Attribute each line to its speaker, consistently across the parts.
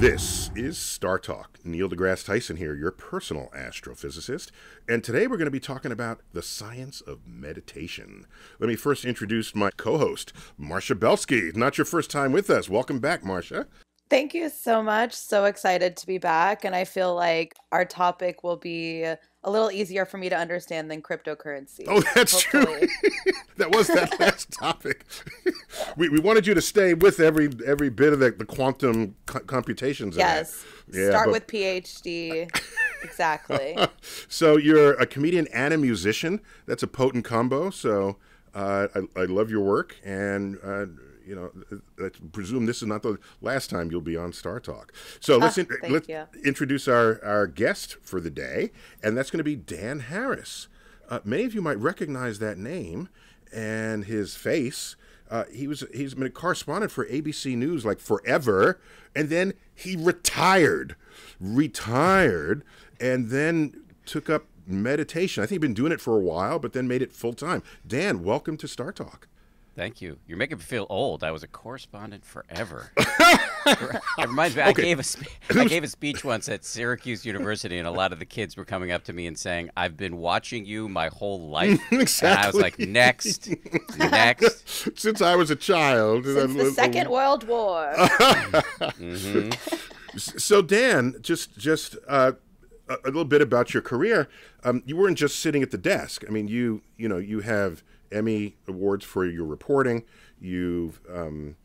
Speaker 1: This is Star Talk. Neil deGrasse Tyson here, your personal astrophysicist. And today we're going to be talking about the science of meditation. Let me first introduce my co host, Marcia Belsky. Not your first time with us. Welcome back, Marcia.
Speaker 2: Thank you so much. So excited to be back. And I feel like our topic will be a little easier for me to understand than cryptocurrency.
Speaker 1: Oh, that's hopefully. true. that was that last topic. we, we wanted you to stay with every every bit of the, the quantum co- computations.
Speaker 2: Yes. Yeah, Start but... with PhD. exactly.
Speaker 1: so you're a comedian and a musician. That's a potent combo. So uh, I, I love your work and. Uh, you know, I presume this is not the last time you'll be on Star Talk. So let's
Speaker 2: in,
Speaker 1: let's introduce our our guest for the day, and that's going to be Dan Harris. Uh, many of you might recognize that name and his face. Uh, he was he's been a correspondent for ABC News like forever, and then he retired, retired, and then took up meditation. I think he'd been doing it for a while, but then made it full time. Dan, welcome to Star Talk.
Speaker 3: Thank you. You're making me feel old. I was a correspondent forever. it reminds me. Okay. I gave a spe- I gave a speech once at Syracuse University, and a lot of the kids were coming up to me and saying, "I've been watching you my whole life."
Speaker 1: exactly.
Speaker 3: And I was like, "Next, next."
Speaker 1: Since I was a child.
Speaker 2: Since the Second World War.
Speaker 1: mm-hmm. So Dan, just just uh, a little bit about your career. Um, you weren't just sitting at the desk. I mean, you you know you have Emmy awards for your reporting. You've um,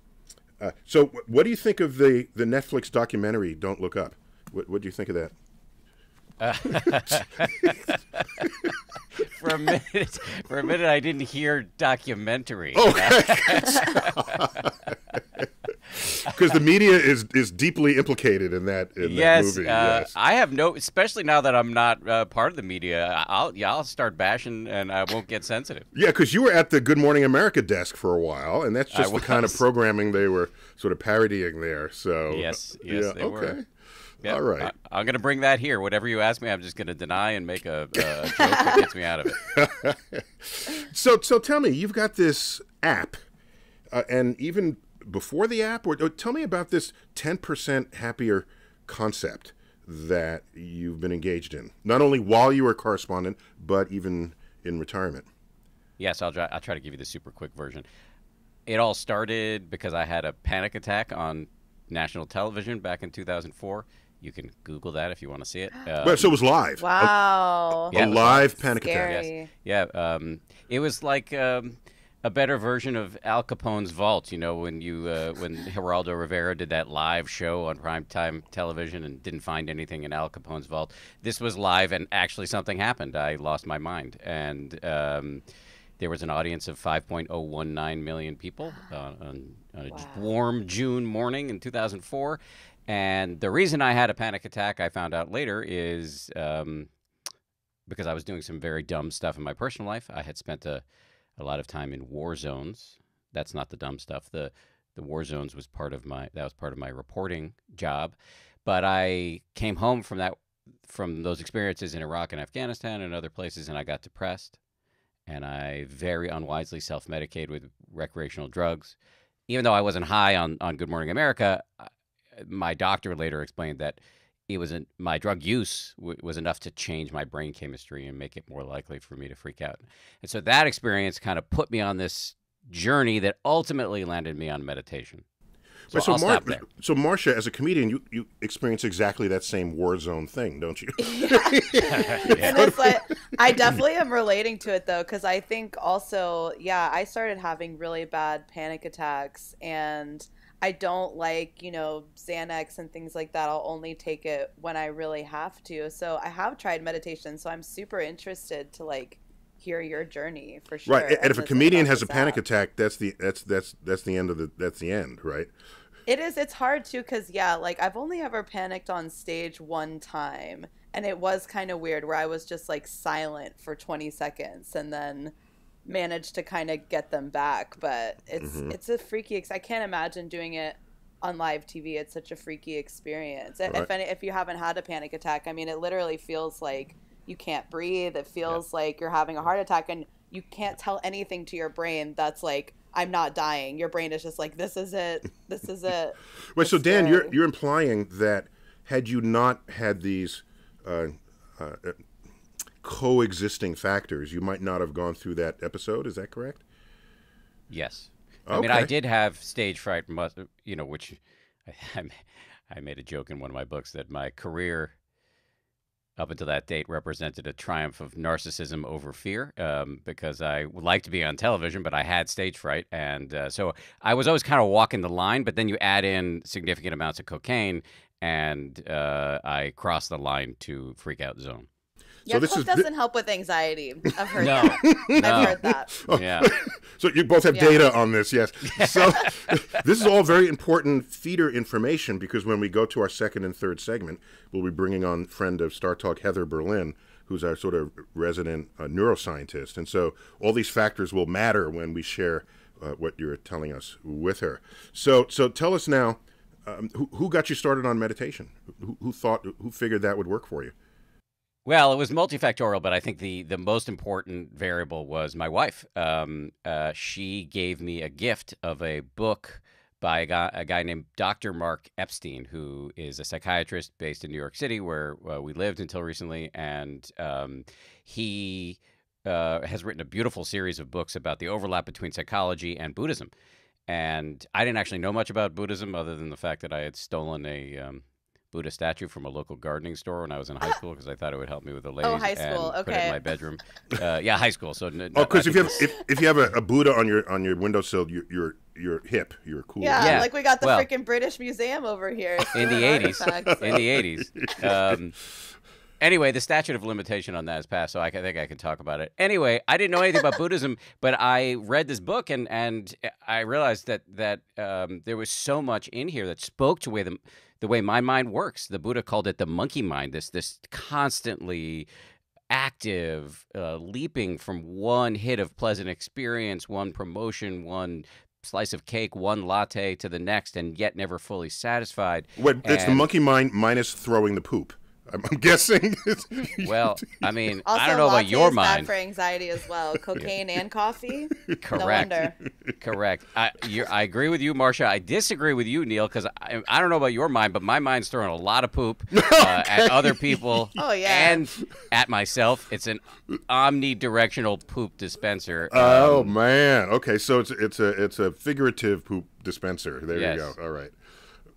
Speaker 1: uh, so what do you think of the the Netflix documentary Don't Look Up? What what do you think of that? Uh,
Speaker 3: for a minute, for a minute, I didn't hear documentary.
Speaker 1: Oh, because the media is is deeply implicated in that in
Speaker 3: yes,
Speaker 1: that movie.
Speaker 3: Uh, yes, I have no, especially now that I'm not uh, part of the media. I'll yeah, I'll start bashing and I won't get sensitive.
Speaker 1: Yeah, because you were at the Good Morning America desk for a while, and that's just the kind of programming they were sort of parodying there. So
Speaker 3: yes, yes,
Speaker 1: yeah, okay.
Speaker 3: Were.
Speaker 1: All right.
Speaker 3: I, am going to bring that here. Whatever you ask me, I'm just going to deny and make a, a joke that gets me out of
Speaker 1: it. so, so tell me, you've got this app, uh, and even before the app, or, or tell me about this 10% happier concept that you've been engaged in, not only while you were a correspondent, but even in retirement.
Speaker 3: Yes, I'll try, I'll try to give you the super quick version. It all started because I had a panic attack on national television back in 2004. You can Google that if you want to see it.
Speaker 1: Um, so it was live.
Speaker 2: Wow.
Speaker 1: A, yeah, a live panic attack.
Speaker 3: Yes. Yeah. Um, it was like um, a better version of Al Capone's Vault. You know, when you uh, when Geraldo Rivera did that live show on primetime television and didn't find anything in Al Capone's vault. This was live, and actually something happened. I lost my mind, and um, there was an audience of 5.019 million people uh, on, on, a wow. warm June morning in 2004. And the reason I had a panic attack, I found out later, is um, because I was doing some very dumb stuff in my personal life. I had spent a a lot of time in war zones. That's not the dumb stuff. The the war zones was part of my that was part of my reporting job. But I came home from that from those experiences in Iraq and Afghanistan and other places and I got depressed and I very unwisely self-medicated with recreational drugs. Even though I wasn't high on on Good Morning America, my doctor later explained that it was not my drug use w- was enough to change my brain chemistry and make it more likely for me to freak out. And so that experience kind of put me on this journey that ultimately landed me on meditation. So, so, Mar-
Speaker 1: so Marcia, as a comedian, you, you experience exactly that same war zone thing, don't you?
Speaker 2: yeah. and it's like, I definitely am relating to it though, because I think also, yeah, I started having really bad panic attacks and I don't like, you know, Xanax and things like that. I'll only take it when I really have to. So I have tried meditation. So I'm super interested to like hear your journey for sure.
Speaker 1: Right. And, and if a comedian has a panic attack, that's the that's that's that's the end of the that's the end, right?
Speaker 2: It is. It's hard too, cause yeah, like I've only ever panicked on stage one time, and it was kind of weird where I was just like silent for 20 seconds, and then managed to kind of get them back. But it's mm-hmm. it's a freaky. Ex- I can't imagine doing it on live TV. It's such a freaky experience. Right. If any, if you haven't had a panic attack, I mean, it literally feels like you can't breathe. It feels yeah. like you're having a heart attack, and you can't tell anything to your brain that's like I'm not dying. Your brain is just like, this is it. This is it.
Speaker 1: Wait, so Dan, you're you're implying that had you not had these uh, uh, coexisting factors, you might not have gone through that episode. Is that correct?
Speaker 3: Yes. I mean, I did have stage fright, you know, which I, I made a joke in one of my books that my career up until that date represented a triumph of narcissism over fear um, because I would like to be on television, but I had stage fright. And uh, so I was always kind of walking the line, but then you add in significant amounts of cocaine, and uh, I crossed the line to freak out zone.
Speaker 2: Yeah,
Speaker 1: this
Speaker 2: Coke
Speaker 1: is
Speaker 2: doesn't help with anxiety. I've heard
Speaker 3: No,
Speaker 2: that.
Speaker 3: no.
Speaker 2: I've heard that.
Speaker 3: Yeah.
Speaker 1: So you both have
Speaker 2: Yeah.
Speaker 1: data on this, yes. So this is all very important feeder information because when we go to our second and third segment, we'll be bringing on friend of Star Talk Heather Berlin, who's our sort of resident uh, neuroscientist, and so all these factors will matter when we share uh, what you're telling us with her. So, so tell us now, um, who, who got you started on meditation? Who, who thought, who figured that would work for you?
Speaker 3: Well, it was multifactorial, but I think the the most important variable was my wife. Um, uh, she gave me a gift of a book by a guy, a guy named Dr. Mark Epstein, who is a psychiatrist based in New York City, where uh, we lived until recently, and um, he uh, has written a beautiful series of books about the overlap between psychology and Buddhism. And I didn't actually know much about Buddhism other than the fact that I had stolen a um, Buddha statue from a local gardening store when I was in high school because I thought it would help me with the ladies.
Speaker 2: Oh, high school,
Speaker 3: and Put it
Speaker 2: okay.
Speaker 3: in my bedroom. Uh, yeah, high school. So n-
Speaker 1: Oh,
Speaker 3: I
Speaker 1: because if you have
Speaker 3: this-
Speaker 1: if, if you have a, a Buddha on your on your windowsill, you're you're, you're hip, you're cool.
Speaker 2: Yeah,
Speaker 3: Yeah.
Speaker 2: like we got the
Speaker 3: Well-
Speaker 2: freaking British Museum over here.
Speaker 3: in the
Speaker 2: stealing
Speaker 3: 80s
Speaker 2: artifacts.
Speaker 3: in the 80s um, anyway the statute of limitation on that is passed so I, I think i can talk about it anyway i didn't know anything about buddhism but i read this book and and i realized that that um, there was so much in here that spoke to way the, the way my mind works the buddha called it the monkey mind this this constantly active uh, leaping from one hit of pleasant experience one promotion one slice of cake one latte to the next and yet never fully satisfied
Speaker 1: Wait, it's the monkey mind minus throwing the poop. I'm, I'm guessing.
Speaker 3: Well, I mean,
Speaker 2: Also,
Speaker 3: I don't know about
Speaker 2: latte
Speaker 3: your
Speaker 2: is bad
Speaker 3: mind.
Speaker 2: for anxiety as well. Cocaine and coffee. No
Speaker 3: Correct.
Speaker 2: wonder.
Speaker 3: Correct. I, you're, I agree with you, Marcia. I disagree with you, Neil, because I, I don't know about your mind, but my mind's throwing a lot of poop uh, at other people.
Speaker 2: Oh, yeah.
Speaker 3: And at myself. It's an omnidirectional poop dispenser.
Speaker 1: oh
Speaker 3: Um,
Speaker 1: man. Okay, so it's it's a it's a figurative poop dispenser. There
Speaker 3: Yes.
Speaker 1: you go. All right.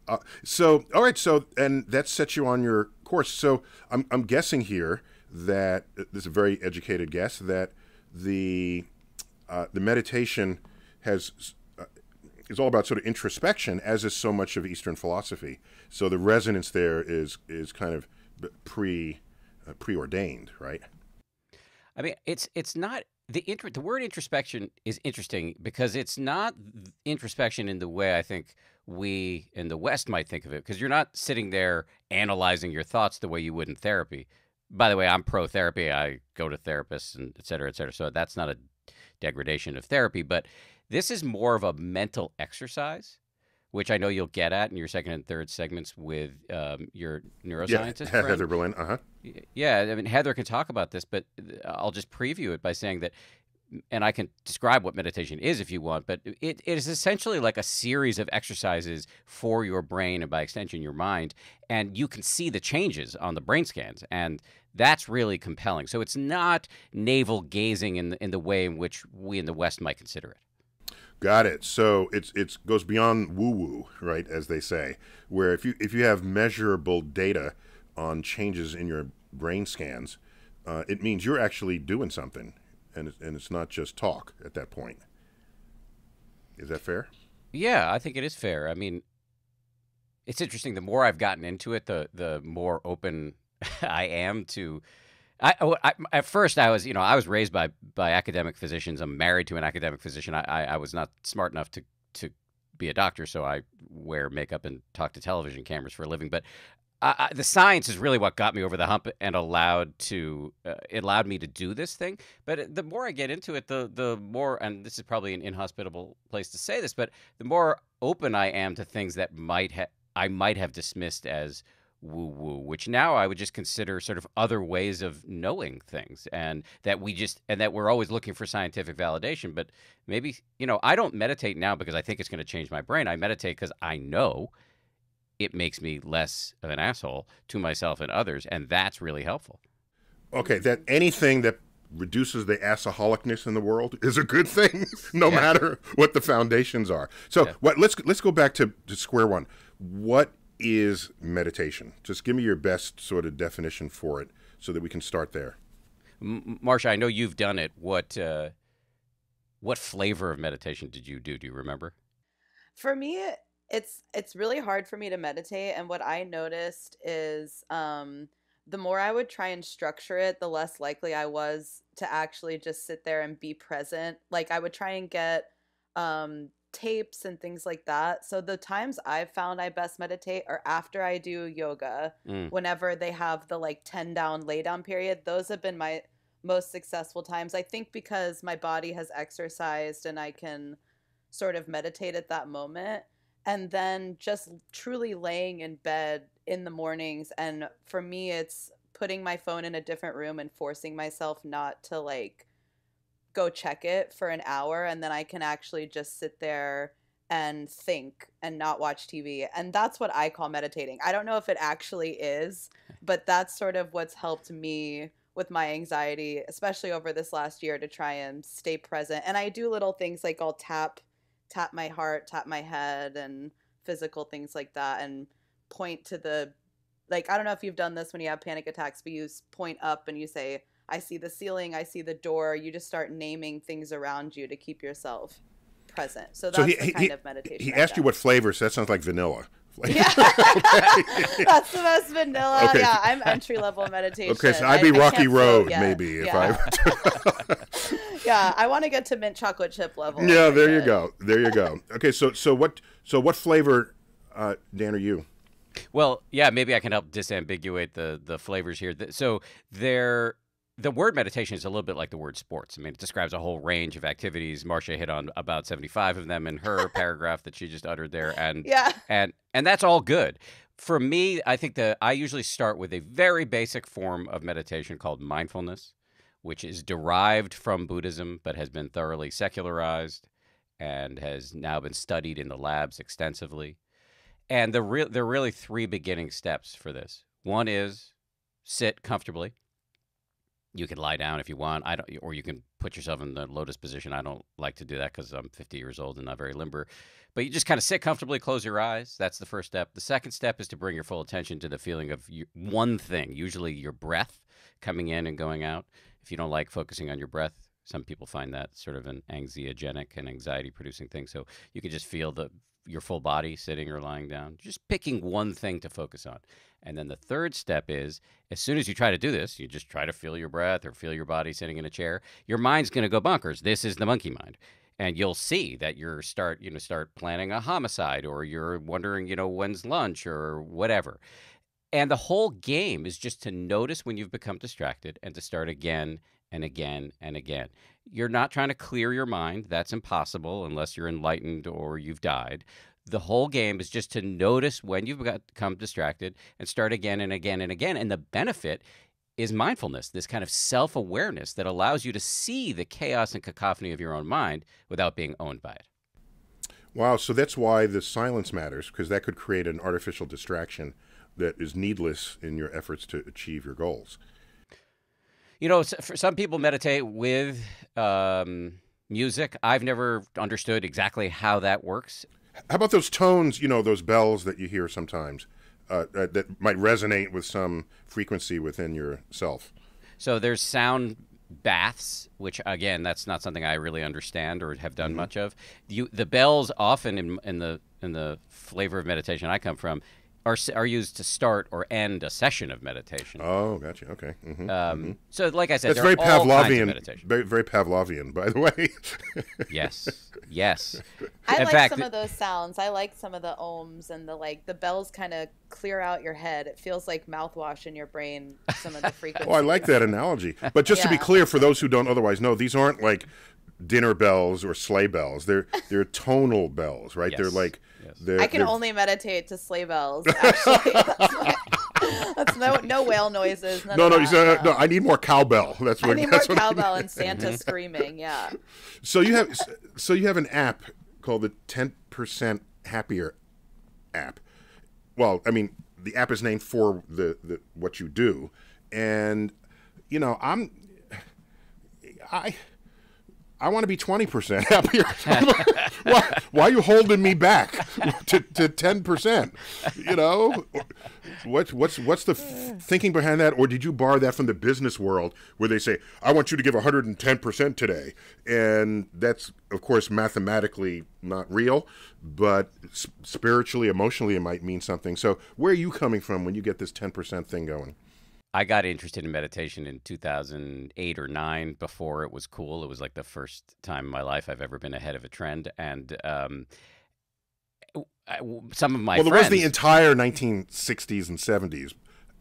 Speaker 1: Uh, so all right. So and that sets you on your course. So I'm I'm guessing here that this is a very educated guess that the uh, the meditation has uh, is all about sort of introspection, as is so much of Eastern philosophy. So the resonance there is is kind of pre uh, preordained, right?
Speaker 3: I mean, it's it's not the intro, the word introspection is interesting because it's not introspection in the way I think we in the West might think of it. Because you're not sitting there analyzing your thoughts the way you would in therapy. By the way, I'm pro therapy. I go to therapists and et cetera, et cetera. So that's not a degradation of therapy, but this is more of a mental exercise. Which I know you'll get at in your second and third segments with um, your neuroscientist.
Speaker 1: Yeah,
Speaker 3: friend.
Speaker 1: Heather Berlin. Uh huh.
Speaker 3: Yeah, I mean Heather can talk about this, but uh, I'll just preview it by saying that, and I can describe what meditation is if you want. But it, it is essentially like a series of exercises for your brain and by extension your mind, and you can see the changes on the brain scans, and that's really compelling. So it's not navel gazing in the, in the way in which we in the West might consider it.
Speaker 1: Got it. So it's it's goes beyond woo woo, right? As they say, where if you if you have measurable data on changes in your brain scans, uh, it means you're actually doing something, and it's, and it's not just talk at that point. Is that fair?
Speaker 3: Yeah, I think it is fair. I mean, it's interesting. The more I've gotten into it, the the more open I am to. I, I- at first I was you know I was raised by by academic physicians. I'm married to an academic physician. I, I, I was not smart enough to to be a doctor, so I wear makeup and talk to television cameras for a living. But I, the science is really what got me over the hump and allowed to uh, it allowed me to do this thing. But the more I get into it, the the more and this is probably an inhospitable place to say this, but the more open I am to things that might ha- I might have dismissed as woo woo, which now I would just consider sort of other ways of knowing things, and that we just and that we're always looking for scientific validation. But maybe you know, I don't meditate now because I think it's going to change my brain. I meditate because I know it makes me less of an asshole to myself and others, and that's really helpful.
Speaker 1: Okay, that anything that reduces the assaholicness in the world is a good thing, no
Speaker 3: Yeah.
Speaker 1: matter what the foundations are. So,
Speaker 3: Yeah.
Speaker 1: what? Let's let's go back to, to square one. What is meditation? Just give me your best sort of definition for it, so that we can start there.
Speaker 3: M- Marcia, I know you've done it. What uh, what flavor of meditation did you do? Do you remember?
Speaker 2: For me, it's it's really hard for me to meditate, and what I noticed is um, the more I would try and structure it, the less likely I was to actually just sit there and be present. Like I would try and get um, tapes and things like that. So the times I've found I best meditate are after I do yoga,
Speaker 3: Mm.
Speaker 2: whenever they have the like 10 down lay down period. Those have been my most successful times. I think because my body has exercised and I can sort of meditate at that moment. And then just truly laying in bed in the mornings. And for me, it's putting my phone in a different room and forcing myself not to like go check it for an hour. And then I can actually just sit there and think and not watch TV. And that's what I call meditating. I don't know if it actually is, but that's sort of what's helped me with my anxiety, especially over this last year to try and stay present. And I do little things like I'll tap tap my heart, tap my head and physical things like that and point to the like I don't know if you've done this when you have panic attacks, but you point up and you say I see the ceiling, I see the door. You just start naming things around you to keep yourself present. So that's
Speaker 1: So he
Speaker 2: the kind
Speaker 1: he,
Speaker 2: of meditation.
Speaker 1: he asked you what flavor, so that sounds like vanilla.
Speaker 2: Yeah, that's the most vanilla.
Speaker 1: Okay.
Speaker 2: Yeah, I'm entry level meditation.
Speaker 1: Okay, so
Speaker 2: I-
Speaker 1: I'd be
Speaker 2: I
Speaker 1: Rocky
Speaker 2: can't
Speaker 1: Road maybe if
Speaker 2: yeah.
Speaker 1: I.
Speaker 2: yeah, I want to get to mint chocolate chip level.
Speaker 1: yeah,
Speaker 2: if I
Speaker 1: there you go. There you go. Okay, so so what so what flavor, uh, Dan, are you?
Speaker 3: Well, yeah, maybe I can help disambiguate the the flavors here. Th- So there, the word meditation is a little bit like the word sports. I mean, it describes a whole range of activities. Marcia hit on about seventy five of them in her paragraph that she just uttered there, and
Speaker 2: Yeah.
Speaker 3: and and that's all good. For me, I think that I usually start with a very basic form of meditation called mindfulness, which is derived from Buddhism but has been thoroughly secularized and has now been studied in the labs extensively. And the real there are really three beginning steps for this. One is sit comfortably. You can lie down if you want. I don't, or you can put yourself in the lotus position. I don't like to do that because I'm 50 years old and not very limber. But you just kind of sit comfortably, close your eyes. That's the first step. The second step is to bring your full attention to the feeling of one thing, usually your breath coming in and going out. If you don't like focusing on your breath, some people find that sort of an anxiogenic and anxiety producing thing. So you can just feel the your full body sitting or lying down, just picking one thing to focus on. And then the third step is as soon as you try to do this, you just try to feel your breath or feel your body sitting in a chair, your mind's going to go bonkers. This is the monkey mind. And you'll see that you're start, you know, start planning a homicide or you're wondering, you know, when's lunch or whatever. And the whole game is just to notice when you've become distracted and to start again and again and again. You're not trying to clear your mind. That's impossible unless you're enlightened or you've died. The whole game is just to notice when you've got- become distracted and start again and again and again. And the benefit is mindfulness, this kind of self awareness that allows you to see the chaos and cacophony of your own mind without being owned by it.
Speaker 1: Wow, so that's why the silence matters because that could create an artificial distraction that is needless in your efforts to achieve your goals.
Speaker 3: You know, for some people meditate with um, music. I've never understood exactly how that works.
Speaker 1: How about those tones, you know, those bells that you hear sometimes uh, uh, that might resonate with some frequency within yourself?
Speaker 3: So there's sound baths, which again, that's not something I really understand or have done much of. You, the bells often in, in the in the flavor of meditation I come from are are used to start or end a session of meditation.
Speaker 1: Oh, gotcha. Okay. hmm
Speaker 3: Um, So, like I said,
Speaker 1: That's very
Speaker 3: are all kinds of
Speaker 1: Pavlovian.
Speaker 3: meditation.
Speaker 1: Very, very Pavlovian, by the way.
Speaker 3: Yes, yes.
Speaker 2: I
Speaker 3: In
Speaker 2: like
Speaker 3: fact,
Speaker 2: some of those sounds. I like some of the ohms and the like. The bells kind of clear out your head. It feels like mouthwash in your brain. Some of the frequencies.
Speaker 1: Oh, I like that analogy. But just to be clear, for those who don't otherwise know, these aren't like dinner bells or sleigh bells. They're they're tonal bells, right? They're
Speaker 3: Yes.
Speaker 1: like
Speaker 3: Yes.
Speaker 1: they're,
Speaker 2: I can
Speaker 1: they're-
Speaker 2: only meditate to sleigh bells. Actually, That's my- no, no whale noises. none
Speaker 1: no,
Speaker 2: of
Speaker 1: no, you said, no. I need more cowbell. That's what.
Speaker 2: I need more
Speaker 1: that's what
Speaker 2: cowbell
Speaker 1: need.
Speaker 2: and Santa screaming. Yeah.
Speaker 1: So you have, so you have an app called the Ten Percent Happier app. Well, I mean, the app is named for the, the what you do, and you know, I'm, I. I want to be twenty percent happier. why, why are you holding me back to ten percent? You know, what's what's what's the thinking behind that? Or did you borrow that from the business world, where they say, "I want you to give one hundred and ten percent today," and that's of course mathematically not real, but spiritually, emotionally, it might mean something. So, where are you coming from when you get this ten percent thing going?
Speaker 3: I got interested in meditation in 2008 or 9 before it was cool. It was like the first time in my life I've ever been ahead of a trend. And um, I- some of my
Speaker 1: well, there
Speaker 3: friends.
Speaker 1: was the entire 1960s and 70s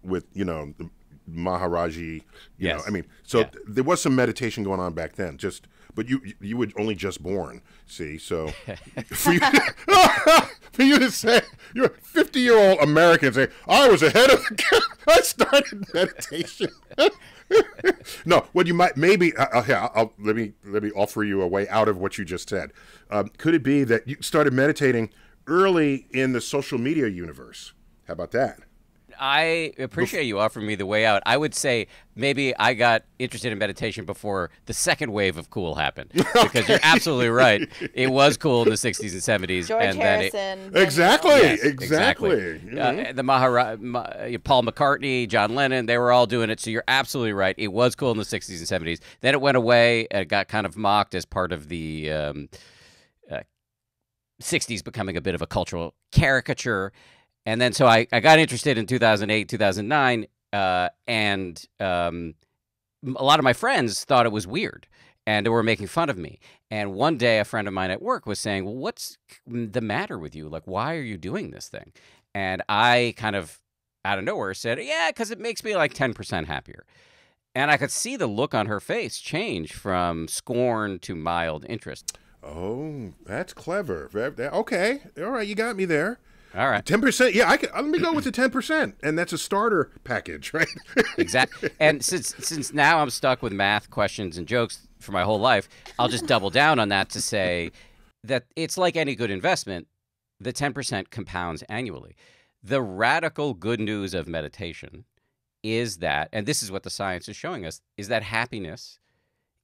Speaker 1: with you know the Maharaji. You
Speaker 3: Yes.
Speaker 1: know, I mean, so
Speaker 3: Yeah.
Speaker 1: th- there was some meditation going on back then. Just, but you you were only just born. See, so for you, for you to say you're a 50 year old American say I was ahead of the I started meditation. no, what you might maybe uh, uh, yeah, I'll, let me let me offer you a way out of what you just said. Um, could it be that you started meditating early in the social media universe? How about that?
Speaker 3: I appreciate you offering me the way out. I would say maybe I got interested in meditation before the second wave of cool happened. Because you're absolutely right. It was cool in the 60s and 70s.
Speaker 2: George
Speaker 3: and then it,
Speaker 2: Harrison.
Speaker 1: Exactly,
Speaker 3: Yes,
Speaker 1: exactly.
Speaker 3: exactly.
Speaker 1: Mhm.
Speaker 3: Uh, the Mahara- Ma- uh, Paul McCartney, John Lennon, they were all doing it. So you're absolutely right. It was cool in the 60s and 70s. Then it went away. and It got kind of mocked as part of the um, uh, 60s becoming a bit of a cultural caricature. And then so I, I got interested in 2008, 2009. Uh, and um, a lot of my friends thought it was weird and they were making fun of me. And one day, a friend of mine at work was saying, Well, what's the matter with you? Like, why are you doing this thing? And I kind of out of nowhere said, Yeah, because it makes me like 10% happier. And I could see the look on her face change from scorn to mild interest.
Speaker 1: Oh, that's clever. Okay, all right, you got me there.
Speaker 3: All right.
Speaker 1: Ten percent. Yeah, I can. Uh, let me go with the ten percent, and that's a starter package, right?
Speaker 3: Exactly. And since since now I'm stuck with math questions and jokes for my whole life, I'll just double down on that to say that it's like any good investment, the 10% compounds annually. The radical good news of meditation is that and this is what the science is showing us is that happiness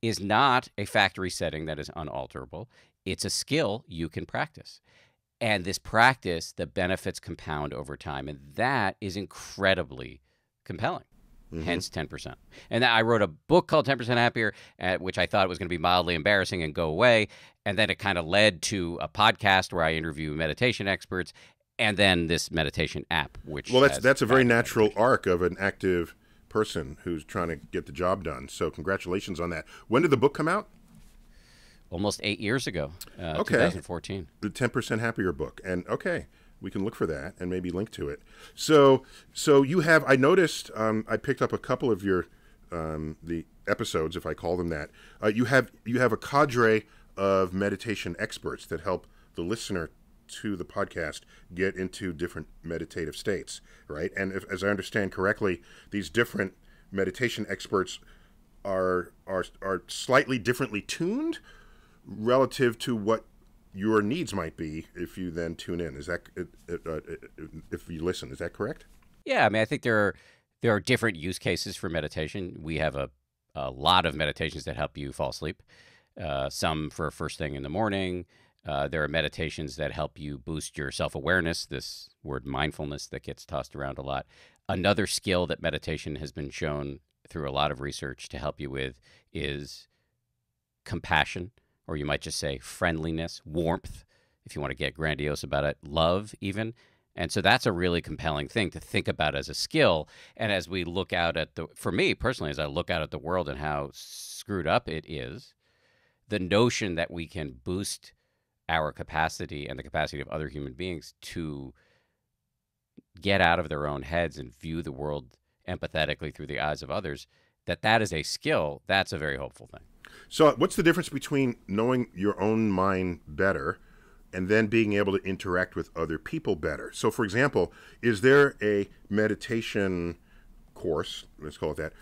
Speaker 3: is not a factory setting that is unalterable. It's a skill you can practice. And this practice, the benefits compound over time. And that is incredibly compelling. Hence 10%. And I wrote a book called 10% Happier, uh, which I thought was going to be mildly embarrassing and go away. And then it kind of led to a podcast where I interview meditation experts and then this meditation app, which.
Speaker 1: well, that's that's a very natural
Speaker 3: meditation.
Speaker 1: arc of an active person who's trying to get the job done. So, congratulations on that. When did the book come out?
Speaker 3: Almost eight years ago, uh,
Speaker 1: Okay.
Speaker 3: 2014.
Speaker 1: the 10% happier book and okay we can look for that and maybe link to it so so you have i noticed um, i picked up a couple of your um, the episodes if i call them that uh, you have you have a cadre of meditation experts that help the listener to the podcast get into different meditative states right and if, as i understand correctly these different meditation experts are are are slightly differently tuned relative to what your needs might be if you then tune in. Is that uh, if you listen? Is that correct?
Speaker 3: Yeah, I mean, I think there are there are different use cases for meditation. We have a a lot of meditations that help you fall asleep. Uh, some for first thing in the morning. Uh, there are meditations that help you boost your self awareness. This word mindfulness that gets tossed around a lot. Another skill that meditation has been shown through a lot of research to help you with is compassion, or you might just say friendliness, warmth, if you want to get grandiose about it, love, even. And so that's a really compelling thing to think about as a skill. And as we look out at the, for me personally, as I look out at the world and how screwed up it is, the notion that we can boost our capacity and the capacity of other human beings to get out of their own heads and view the world empathetically through the eyes of others, that that is a skill, that's a very hopeful thing.
Speaker 1: So, what's the difference between knowing your own mind better and then being able to interact with other people better? So, for example, is there a meditation course, let's call it that,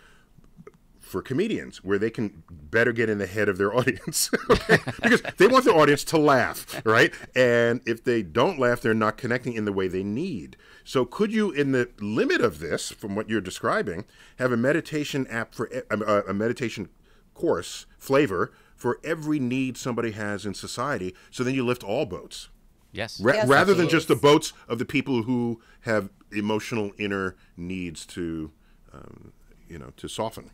Speaker 1: for comedians where they can better get in the head of their audience okay? because they want their audience to laugh right? And if they don't laugh they're not connecting in the way they need. So could you in the limit of this from what you're describing have a meditation app for a, a meditation course flavor for every need somebody has in society so then you lift all boats?
Speaker 3: Yes,
Speaker 1: Ra-
Speaker 2: Yes,
Speaker 1: rather than
Speaker 2: absolutely.
Speaker 1: just the boats of the people who have emotional inner needs to um, you know to soften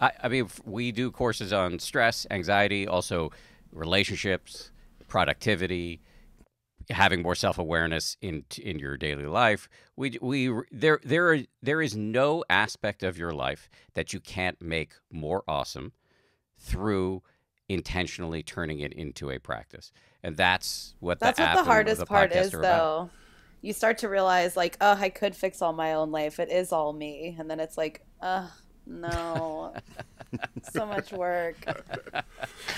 Speaker 3: I, I mean, we do courses on stress, anxiety, also relationships, productivity, having more self awareness in in your daily life. We we there there are, there is no aspect of your life that you can't make more awesome through intentionally turning it into a practice, and that's what
Speaker 2: That's
Speaker 3: the
Speaker 2: what the hardest
Speaker 3: the
Speaker 2: part is,
Speaker 3: are about.
Speaker 2: though. You start to realize, like, oh, I could fix all my own life. It is all me. And then it's like, uh, no. so much work.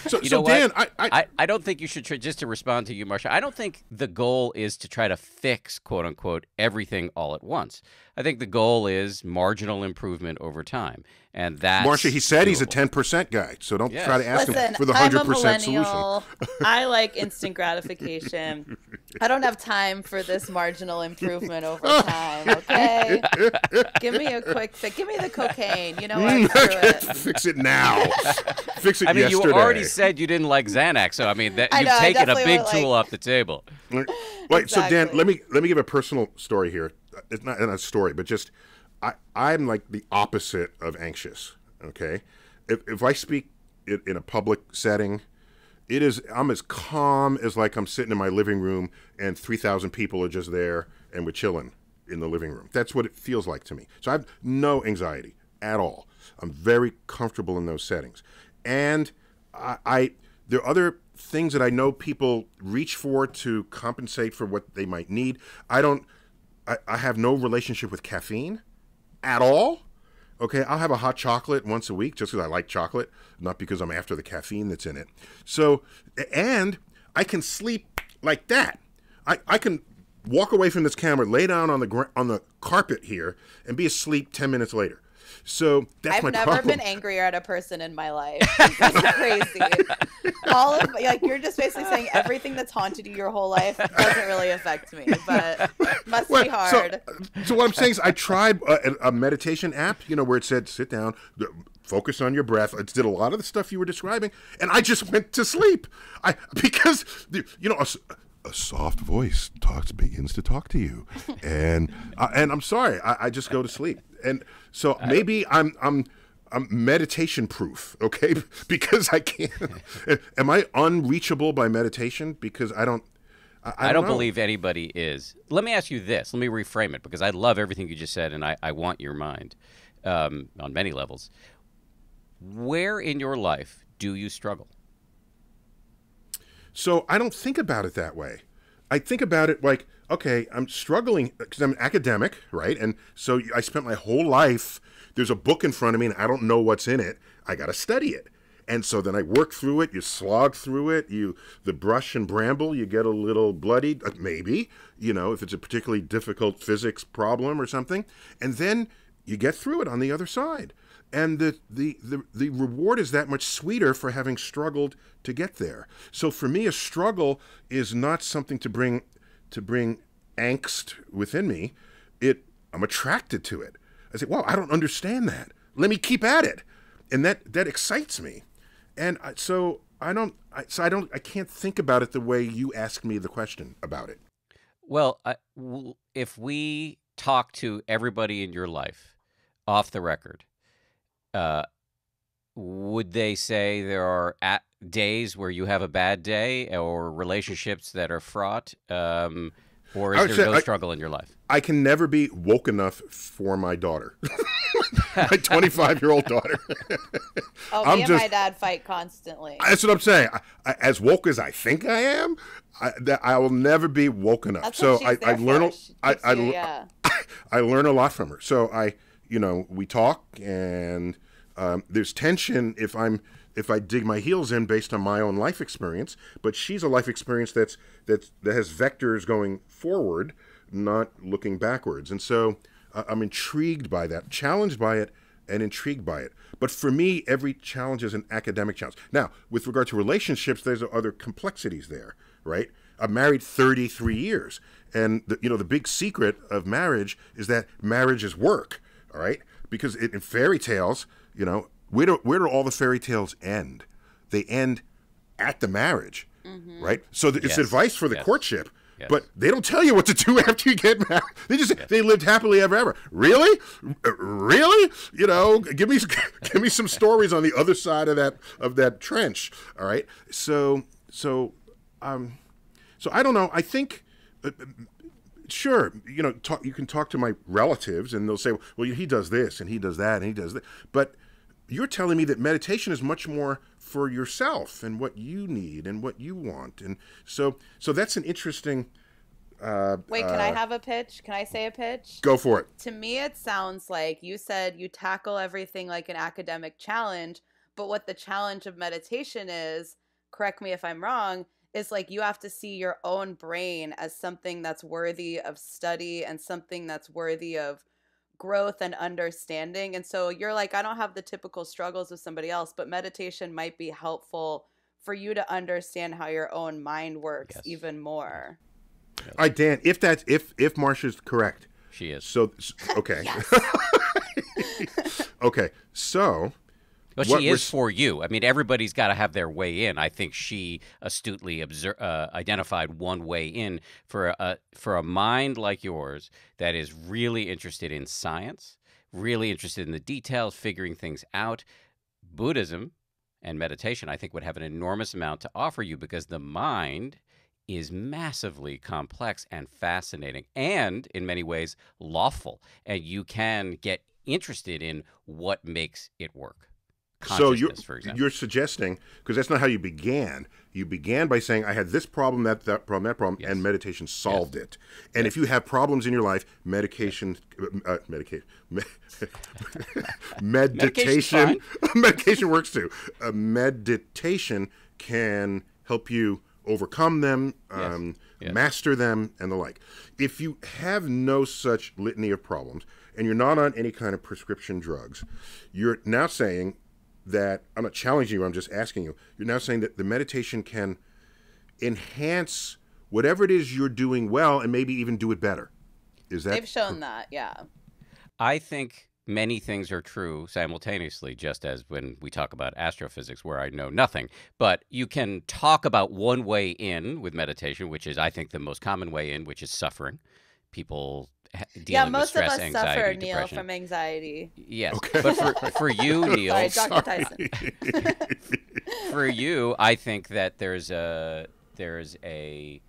Speaker 1: so,
Speaker 3: You
Speaker 1: so
Speaker 3: know
Speaker 1: dan I, I,
Speaker 3: I, I don't think you should try, just to respond to you, Marcia. I don't think the goal is to try to fix quote unquote everything all at once. I think the goal is marginal improvement over time, and that
Speaker 1: Marcia, he said he's a 10% guy, so don't
Speaker 3: Yes.
Speaker 1: try to ask him for the
Speaker 2: I'm
Speaker 1: 100% solution.
Speaker 2: I like instant gratification. I don't have time for this marginal improvement over time. Okay, give me a quick fix. Give me the cocaine. You know what? Mm, Screw it.
Speaker 1: Fix it now. Fix it
Speaker 3: I mean,
Speaker 1: yesterday.
Speaker 3: you already said you didn't like Xanax, so I mean, that,
Speaker 2: I
Speaker 3: you've
Speaker 2: know,
Speaker 3: taken a big tool
Speaker 2: like-
Speaker 3: off the table.
Speaker 1: Wait, so Dan, let me let me give a personal story here. It's not, not a story, but just I I'm like the opposite of anxious. Okay, if if I speak in, in a public setting, it is I'm as calm as like I'm sitting in my living room and three thousand people are just there and we're chilling in the living room. That's what it feels like to me. So I have no anxiety at all. I'm very comfortable in those settings, and I, I there are other things that I know people reach for to compensate for what they might need. I don't. I, I have no relationship with caffeine at all. Okay, I'll have a hot chocolate once a week just because I like chocolate, not because I'm after the caffeine that's in it. So, and I can sleep like that. I, I can walk away from this camera, lay down on the on the carpet here, and be asleep ten minutes later. So that's
Speaker 2: I've
Speaker 1: my
Speaker 2: never
Speaker 1: problem.
Speaker 2: been angrier at a person in my life. That's crazy. All of like you're just basically saying everything that's haunted you your whole life doesn't really affect me, but must
Speaker 1: Well,
Speaker 2: be hard.
Speaker 1: So, so what I'm saying is, I tried a, a meditation app, you know, where it said sit down, focus on your breath. It did a lot of the stuff you were describing, and I just went to sleep. I because you know. A, soft voice talks begins to talk to you, and uh, and I'm sorry, I, I just go to sleep, and so maybe I'm I'm I'm meditation proof, okay? Because I can't. Am I unreachable by meditation? Because I don't. I, I
Speaker 3: I don't
Speaker 1: know.
Speaker 3: believe anybody is. Let me ask you this. Let me reframe it because I love everything you just said, and I, I want your mind um, on many levels. Where in your life do you struggle?
Speaker 1: So I don't think about it that way. I think about it like, okay, I'm struggling because I'm an academic, right? And so I spent my whole life, there's a book in front of me and I don't know what's in it. I got to study it. And so then I work through it, you slog through it, you the brush and bramble, you get a little bloodied, uh, maybe, you know, if it's a particularly difficult physics problem or something, and then you get through it on the other side. And the, the, the, the reward is that much sweeter for having struggled to get there. So for me, a struggle is not something to bring to bring angst within me. It I'm attracted to it. I say, wow, I don't understand that. Let me keep at it, and that that excites me. And I, so I don't. I, so I don't. I can't think about it the way you asked me the question about it.
Speaker 3: Well, I, if we talk to everybody in your life off the record, uh, would they say there are at days where you have a bad day or relationships that are fraught? Um, or is there
Speaker 1: say
Speaker 3: no
Speaker 1: I-
Speaker 3: struggle in your life?
Speaker 1: I can never be woke enough for my daughter, my 25 year old daughter.
Speaker 2: oh,
Speaker 1: I'm
Speaker 2: me and my dad fight constantly.
Speaker 1: That's what I'm saying. I, I, as woke as I think I am, I, that I will never be woke enough.
Speaker 2: That's
Speaker 1: so
Speaker 2: what she's
Speaker 1: I, I learn.
Speaker 2: for.
Speaker 1: I, I,
Speaker 2: you- yeah.
Speaker 1: I learn a lot from her. So I, you know, we talk, and um, there's tension if I'm if I dig my heels in based on my own life experience. But she's a life experience that's that's that has vectors going forward, not looking backwards. And so Uh, I'm intrigued by that, challenged by it, and intrigued by it. But for me, every challenge is an academic challenge. Now, with regard to relationships, there's other complexities there, right? I'm married 33 years, and the, you know the big secret of marriage is that marriage is work, all right? Because it, in fairy tales, you know, where do where do all the fairy tales end? They end at the marriage, right? So th- it's advice for the
Speaker 3: Yes.
Speaker 1: courtship,
Speaker 3: Yes.
Speaker 1: but they don't tell you what to do after you get married. They just they lived happily ever ever. Really, R- really? You know, give me give me some stories on the other side of that of that trench. All right. So so um so I don't know. I think. Uh, Sure, you know, talk, you can talk to my relatives, and they'll say, "Well, he does this, and he does that, and he does that." But you're telling me that meditation is much more for yourself and what you need and what you want, and so so that's an interesting. Uh,
Speaker 2: Wait, can I have a pitch? Can I say a pitch?
Speaker 1: go for it.
Speaker 2: To me, it sounds like you said you tackle everything like an academic challenge, but what the challenge of meditation is, correct me if I'm wrong, is like you have to see your own brain as something that's worthy of study and something that's worthy of growth and understanding. And so you're like, I don't have the typical struggles of somebody else, but meditation might be helpful for you to understand how your own mind works
Speaker 3: Yes.
Speaker 2: even more.
Speaker 1: All right, Dan. If that's if if Marcia's correct,
Speaker 3: She is.
Speaker 1: so okay, okay. So
Speaker 3: But
Speaker 1: What
Speaker 3: she is for you. I mean, everybody's got to have their way in. I think she astutely obser- uh, identified one way in for a for a mind like yours that is really interested in science, really interested in the details, figuring things out. Buddhism and meditation, I think, would have an enormous amount to offer you because the mind is massively complex and fascinating, and in many ways lawful, and you can get interested in what makes it work
Speaker 1: so you're you're suggesting because that's not how you began. You began by saying I had this problem, that that problem, that problem, and meditation solved it. And if you have problems in your life, medication, uh, me- meditation, medication works too. Uh, meditation can help you overcome them, um,
Speaker 3: Yes.
Speaker 1: master them, and the like. If you have no such litany of problems and you're not on any kind of prescription drugs, you're now saying that I'm not challenging you, I'm just asking you. You're now saying that the meditation can enhance whatever it is you're doing well and maybe even do it better. Is that
Speaker 2: They've shown that, yeah.
Speaker 3: I think many things are true simultaneously, just as when we talk about astrophysics, where I know nothing. But you can talk about one way in with meditation, which is, I think, the most common way in, which is suffering. People ha- dealing
Speaker 2: Yeah,
Speaker 3: with
Speaker 2: most of us
Speaker 3: anxiety,
Speaker 2: suffer, Neil,
Speaker 3: depression.
Speaker 2: from anxiety.
Speaker 3: Yes, but for, for you, Neil,
Speaker 2: Sorry, Dr. Tyson.
Speaker 3: for you, I think that there's a there's a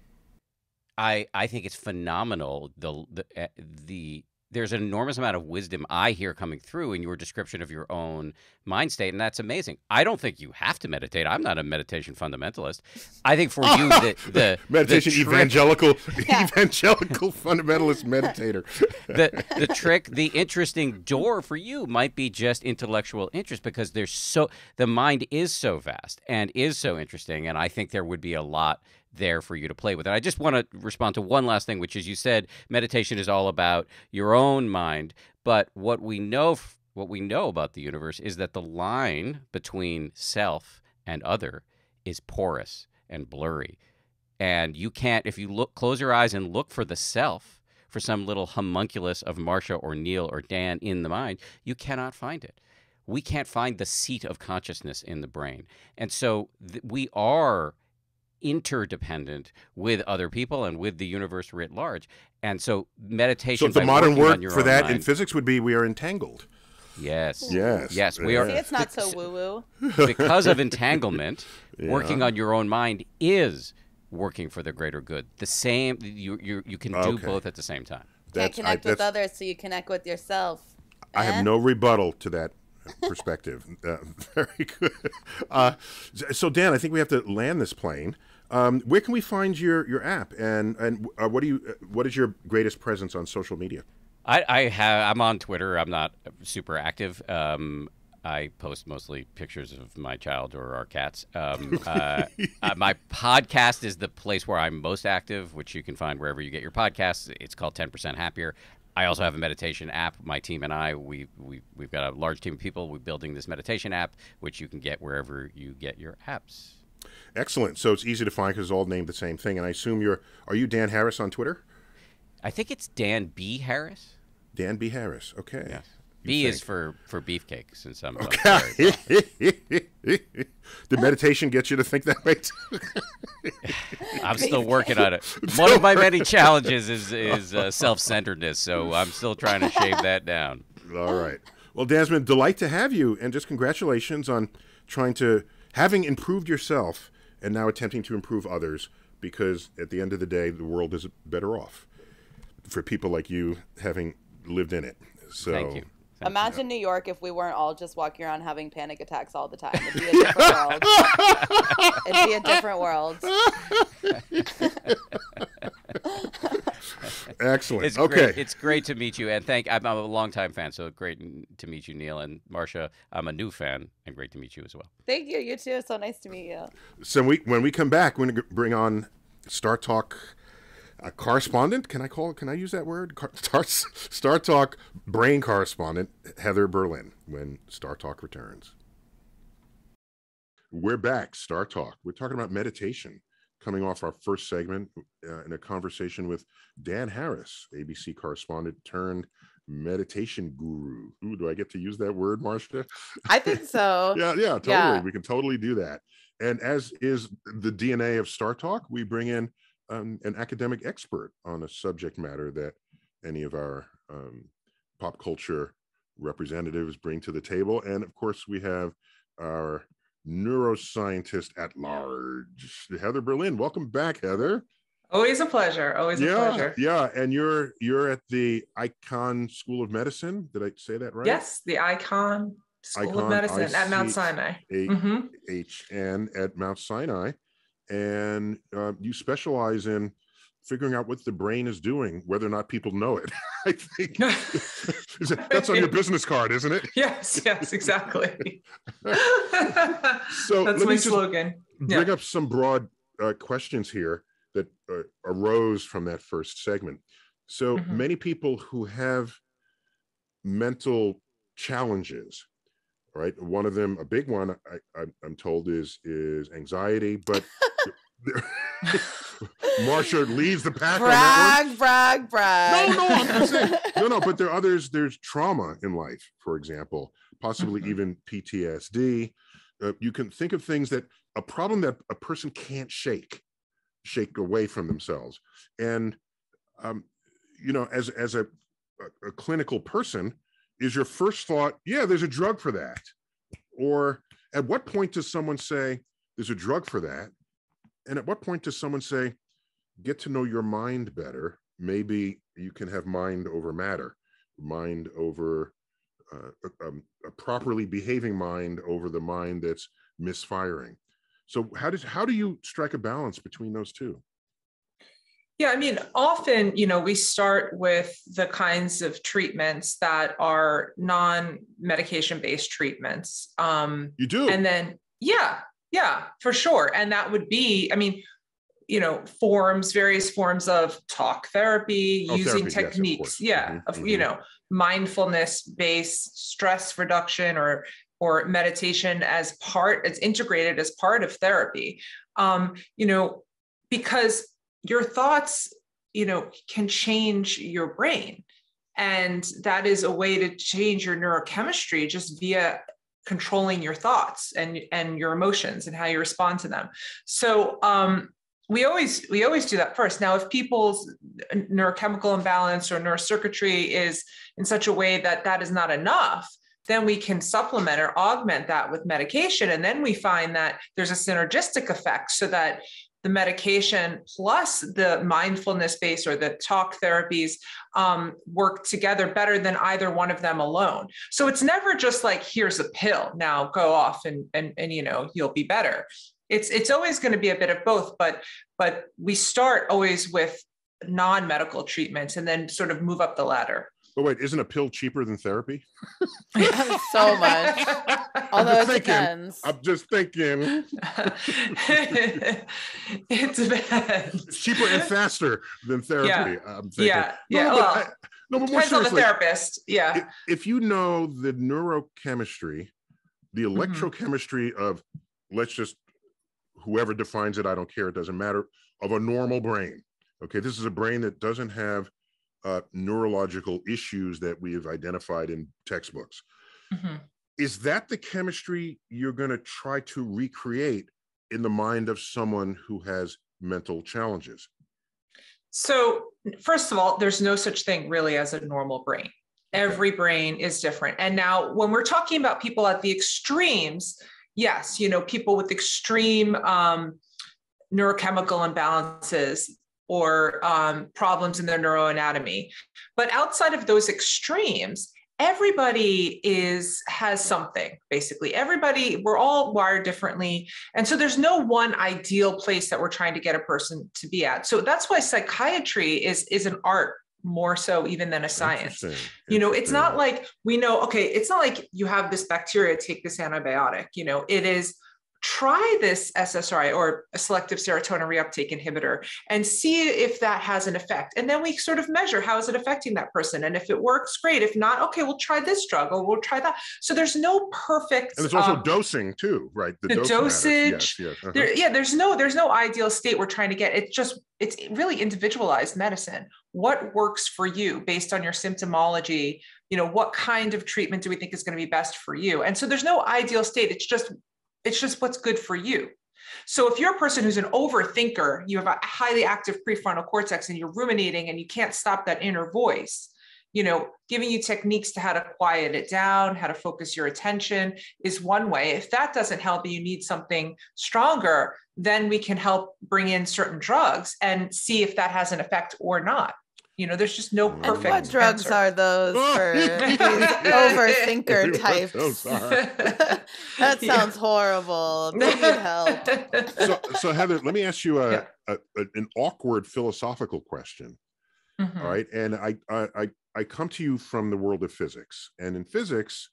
Speaker 3: I I think it's phenomenal the the uh, the there's an enormous amount of wisdom I hear coming through in your description of your own mind state, and that's amazing. I don't think you have to meditate. I'm not a meditation fundamentalist. I think for you, the the
Speaker 1: meditation
Speaker 3: the trick-
Speaker 1: evangelical evangelical fundamentalist meditator?
Speaker 3: the the trick, the interesting door for you might be just intellectual interest because there's so the mind is so vast and is so interesting, and I think there would be a lot there for you to play with. And I just want to respond to one last thing, which is you said meditation is all about your own mind, but what we know what we know about the universe is that the line between self and other is porous and blurry. And you can't if you look close your eyes and look for the self, for some little homunculus of Marcia or Neil or Dan in the mind, you cannot find it. We can't find the seat of consciousness in the brain. And so we are interdependent with other people and with the universe writ large. And so meditation
Speaker 1: so the modern word for
Speaker 3: own
Speaker 1: that in physics would be we are entangled.
Speaker 3: Yes.
Speaker 1: Yes.
Speaker 3: Yes, we are
Speaker 2: See, it's not so woo woo.
Speaker 3: because of entanglement, working on your own mind is working for the greater good. The same you you, you can do
Speaker 1: Okay.
Speaker 3: both at the same time.
Speaker 2: Can't
Speaker 1: That's- I-
Speaker 2: connect with others, so you connect with yourself.
Speaker 1: I
Speaker 2: Eh?
Speaker 1: have no rebuttal to that perspective. uh, very good. Uh, so, Dan, I think we have to land this plane. Um, where can we find your, your app, and and uh, what do you what is your greatest presence on social media?
Speaker 3: I, I have I'm on Twitter. I'm not super active. Um, I post mostly pictures of my child or our cats. Um, uh, uh, my podcast is the place where I'm most active, which you can find wherever you get your podcasts. It's called 10% Happier. I also have a meditation app. My team and I, we, we, we've got a large team of people. We're building this meditation app, which you can get wherever you get your apps.
Speaker 1: Excellent. So it's easy to find because it's all named the same thing. And I assume you're, are you Dan Harris on Twitter?
Speaker 3: I think it's Dan B. Harris.
Speaker 1: Dan B. Harris. Okay.
Speaker 3: Yes. B is for for beefcake, since I'm.
Speaker 1: Okay. Did meditation get you to think that way? Too?
Speaker 3: I'm still working on it. One of my many challenges is is uh, self centeredness, so I'm still trying to shave that down.
Speaker 1: All right. Well, Desmond, delight to have you, and just congratulations on trying to having improved yourself and now attempting to improve others. Because at the end of the day, the world is better off for people like you having lived in it. So
Speaker 3: Thank you. Thank
Speaker 2: Imagine New York if we weren't all just walking around having panic attacks all the time. It'd be a different world. It'd be a different world.
Speaker 1: Excellent.
Speaker 3: It's
Speaker 1: okay.
Speaker 3: Great. It's great to meet you, and thank. I'm a longtime fan, so great to meet you, Neil and Marcia. I'm a new fan, and great to meet you as well.
Speaker 2: Thank you. You too. So nice to meet you.
Speaker 1: So we, when we come back, we're going to bring on Star Talk a correspondent. Can I call? Can I use that word? Star, Star Talk brain correspondent Heather Berlin when Star Talk returns. We're back. Star Talk. We're talking about meditation. Coming off our first segment uh, in a conversation with Dan Harris, ABC correspondent turned meditation guru. Ooh, do I get to use that word, Marcia?
Speaker 2: I think so.
Speaker 1: yeah, yeah, totally. Yeah. We can totally do that. And as is the DNA of Star Talk, we bring in um, an academic expert on a subject matter that any of our um, pop culture representatives bring to the table. And of course, we have our neuroscientist at large, Heather Berlin. Welcome back, Heather.
Speaker 4: Always a pleasure. Always
Speaker 1: yeah,
Speaker 4: a pleasure.
Speaker 1: Yeah, and you're you're at the Icahn School of Medicine. Did I say that right?
Speaker 4: Yes, the Icahn School Icahn, of Medicine I-C- at Mount Sinai.
Speaker 1: H N at Mount Sinai and uh, you specialize in figuring out what the brain is doing, whether or not people know it. I think that's on your business card, isn't it?
Speaker 4: Yes, yes, exactly.
Speaker 1: so
Speaker 4: that's my slogan.
Speaker 1: Bring up some broad uh, questions here that uh, arose from that first segment. So mm-hmm. many people who have mental challenges right one of them a big one I, am told is is anxiety but Marcia leads the pack.
Speaker 2: Brag, brag, brag.
Speaker 1: No, no, I'm just saying. No, no, but there are others. There's trauma in life, for example, possibly mm-hmm. even PTSD. Uh, you can think of things that a problem that a person can't shake, shake away from themselves. And, um, you know, as as a, a, a clinical person, is your first thought, yeah, there's a drug for that, or at what point does someone say there's a drug for that? And at what point does someone say, get to know your mind better? Maybe you can have mind over matter, mind over uh, a, um, a, properly behaving mind over the mind that's misfiring. So how does how do you strike a balance between those two?
Speaker 4: Yeah, I mean, often, you know, we start with the kinds of treatments that are non-medication based treatments.
Speaker 1: Um, you do,
Speaker 4: and then yeah, yeah, for sure. And that would be, I mean, you know, forms, various forms of talk therapy, oh, using therapy, techniques, yes, yeah, mm-hmm, of, mm-hmm. you know, mindfulness based stress reduction or or meditation as part, it's integrated as part of therapy. Um, you know, because your thoughts, you know, can change your brain. And that is a way to change your neurochemistry just via controlling your thoughts and and your emotions and how you respond to them. So um, we always we always do that first. Now if people's neurochemical imbalance or neurocircuitry is in such a way that that is not enough then we can supplement or augment that with medication. And then we find that there's a synergistic effect so that the medication plus the mindfulness based or the talk therapies um, work together better than either one of them alone. So it's never just like, here's a pill, now go off and, and, and you know, you'll be better. It's, it's always going to be a bit of both, but, but we start always with non-medical treatments and then sort of move up the ladder.
Speaker 1: But wait, isn't a pill cheaper than therapy?
Speaker 2: so much. Although it thinking, depends.
Speaker 1: I'm just thinking.
Speaker 4: it depends.
Speaker 1: It's cheaper and faster than therapy.
Speaker 4: Yeah. I'm thinking. Yeah. yeah.
Speaker 1: No,
Speaker 4: well, no, but depends on the therapist. Yeah. If,
Speaker 1: if, you know the neurochemistry, the mm-hmm. electrochemistry mm-hmm. of, let's just, whoever defines it, I don't care, it doesn't matter, of a normal brain. Okay, this is a brain that doesn't have uh, neurological issues that we have identified in textbooks. Mm-hmm. Is that the chemistry you're going to try to recreate in the mind of someone who has mental challenges?
Speaker 4: So, first of all, there's no such thing really as a normal brain. Every brain is different. And now, when we're talking about people at the extremes, yes, you know, people with extreme um, neurochemical imbalances or um, problems in their neuroanatomy. But outside of those extremes, everybody is has something basically. Everybody we're all wired differently. And so there's no one ideal place that we're trying to get a person to be at. So that's why psychiatry is is an art more so even than a science. you know it's not like we know okay it's not like you have this bacteria take this antibiotic. You know it is try this SSRI or a selective serotonin reuptake inhibitor and see if that has an effect. And then we sort of measure how is it affecting that person. And if it works, great. If not, okay, we'll try this drug or we'll try that. So there's no perfect.
Speaker 1: And there's also um, dosing too, right?
Speaker 4: The, the dosage. Yes, yes. Uh-huh. There, yeah, there's no there's no ideal state we're trying to get. It's just it's really individualized medicine. What works for you based on your symptomology? You know, what kind of treatment do we think is going to be best for you? And so there's no ideal state. It's just it's just what's good for you. So if you're a person who's an overthinker, you have a highly active prefrontal cortex and you're ruminating and you can't stop that inner voice, you know, giving you techniques to how to quiet it down, how to focus your attention is one way. If that doesn't help and you need something stronger, then we can help bring in certain drugs and see if that has an effect or not. You know, there's just no perfect. And
Speaker 2: what drugs answer. are those for these overthinker types? that sounds yeah. horrible. They need help.
Speaker 1: So, so Heather, let me ask you a, yeah. a, a an awkward philosophical question. Mm-hmm. All right, and I, I I come to you from the world of physics, and in physics,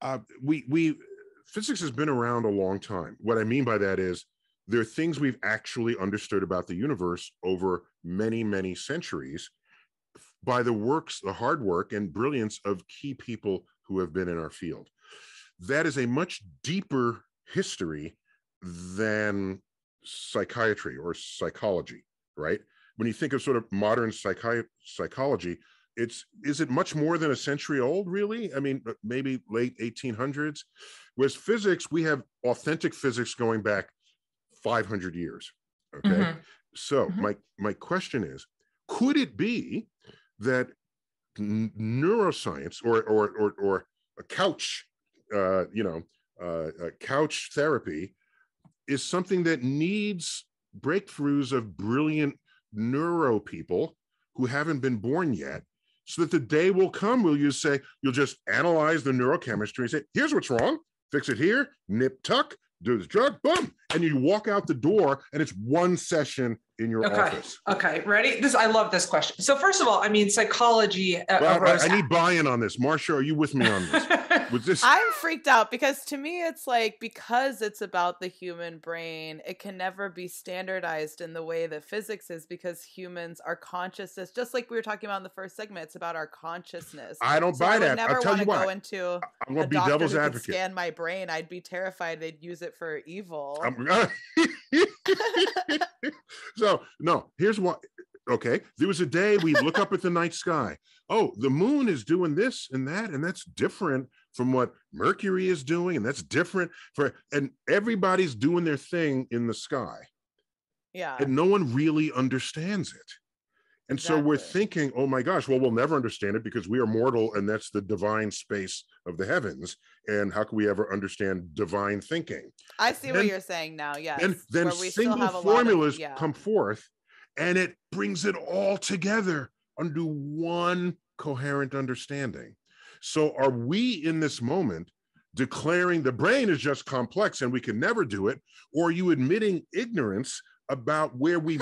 Speaker 1: uh, we we physics has been around a long time. What I mean by that is there are things we've actually understood about the universe over many, many centuries by the works, the hard work and brilliance of key people who have been in our field. That is a much deeper history than psychiatry or psychology, right? When you think of sort of modern psychi- psychology, it's is it much more than a century old really i mean maybe late 1800s whereas physics we have authentic physics going back 500 years okay? Mm-hmm. so mm-hmm. my my question is could it be that n- neuroscience or or or, or a couch uh, you know uh, couch therapy is something that needs breakthroughs of brilliant neuro people who haven't been born yet so that the day will come will you say you'll just analyze the neurochemistry and say here's what's wrong. Fix it here. Nip tuck. Do this drug, boom, and you walk out the door, and it's one session in your
Speaker 4: okay.
Speaker 1: office.
Speaker 4: Okay, ready? This I love this question. So first of all, I mean psychology. Uh,
Speaker 1: well, I, I, need buy-in on this. Marcia, are you with me on this?
Speaker 2: with this, I'm freaked out because to me, it's like because it's about the human brain, it can never be standardized in the way that physics is because humans are consciousness. Just like we were talking about in the first segment, it's about our consciousness.
Speaker 1: I don't so buy I that. Never I'll tell you
Speaker 2: why.
Speaker 1: Go
Speaker 2: into I'm going to be devil's advocate. Scan my brain. I'd be terrified they'd use it for evil.
Speaker 1: so no, here's what. Okay, there was a day we look up at the night sky. Oh, the moon is doing this and that, and that's different from what Mercury is doing, and that's different for. And everybody's doing their thing in the sky.
Speaker 2: Yeah.
Speaker 1: And no one really understands it. And exactly. so we're thinking, oh my gosh, well, we'll never understand it because we are mortal and that's the divine space of the heavens. And how can we ever understand divine thinking?
Speaker 2: I see and, what you're saying now. Yes.
Speaker 1: And then single formulas of, yeah. come forth and it brings it all together under one coherent understanding. So are we in this moment declaring the brain is just complex and we can never do it? Or are you admitting ignorance about where we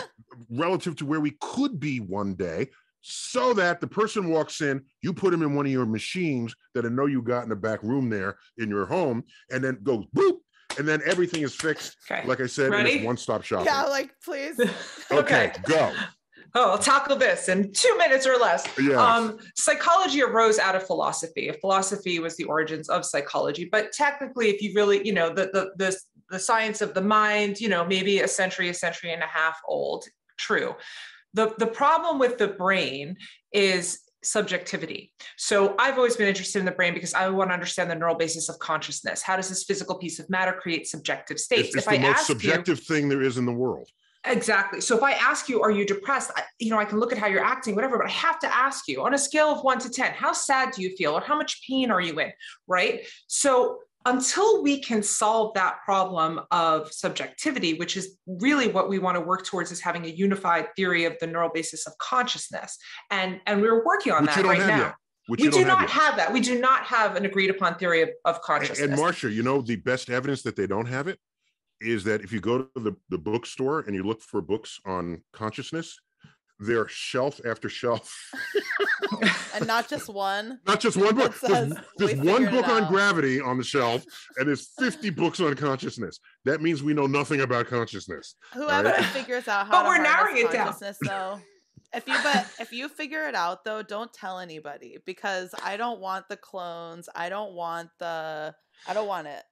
Speaker 1: relative to where we could be one day so that the person walks in you put them in one of your machines that i know you got in the back room there in your home and then goes boop and then everything is fixed okay. like i said Ready? it's one-stop shop
Speaker 2: yeah like please
Speaker 1: okay go
Speaker 4: oh, I'll tackle this in two minutes or less.
Speaker 1: Yes. Um,
Speaker 4: psychology arose out of philosophy. Philosophy was the origins of psychology, but technically, if you really, you know, the the the the science of the mind, you know, maybe a century, a century and a half old. True. The the problem with the brain is subjectivity. So I've always been interested in the brain because I want to understand the neural basis of consciousness. How does this physical piece of matter create subjective states?
Speaker 1: It's, it's the I most subjective you, thing there is in the world.
Speaker 4: Exactly. So if I ask you, are you depressed? I, you know, I can look at how you're acting, whatever, but I have to ask you on a scale of one to 10, how sad do you feel or how much pain are you in? Right. So until we can solve that problem of subjectivity, which is really what we want to work towards is having a unified theory of the neural basis of consciousness. And, and we're working on which that right now. Yet. Which we do not have, have, that. We do not have an agreed upon theory of, of consciousness.
Speaker 1: And, and Marcia, you know, the best evidence that they don't have it is that if you go to the, the bookstore and you look for books on consciousness, they're shelf after shelf.
Speaker 2: and not just one.
Speaker 1: Not just one book. Says, there's, there's one book on gravity on the shelf, and there's 50 books on consciousness. That means we know nothing about consciousness.
Speaker 2: Whoever right? figures out how but we're narrowing it down. though. If you but if you figure it out though, don't tell anybody because I don't want the clones. I don't want the I don't want it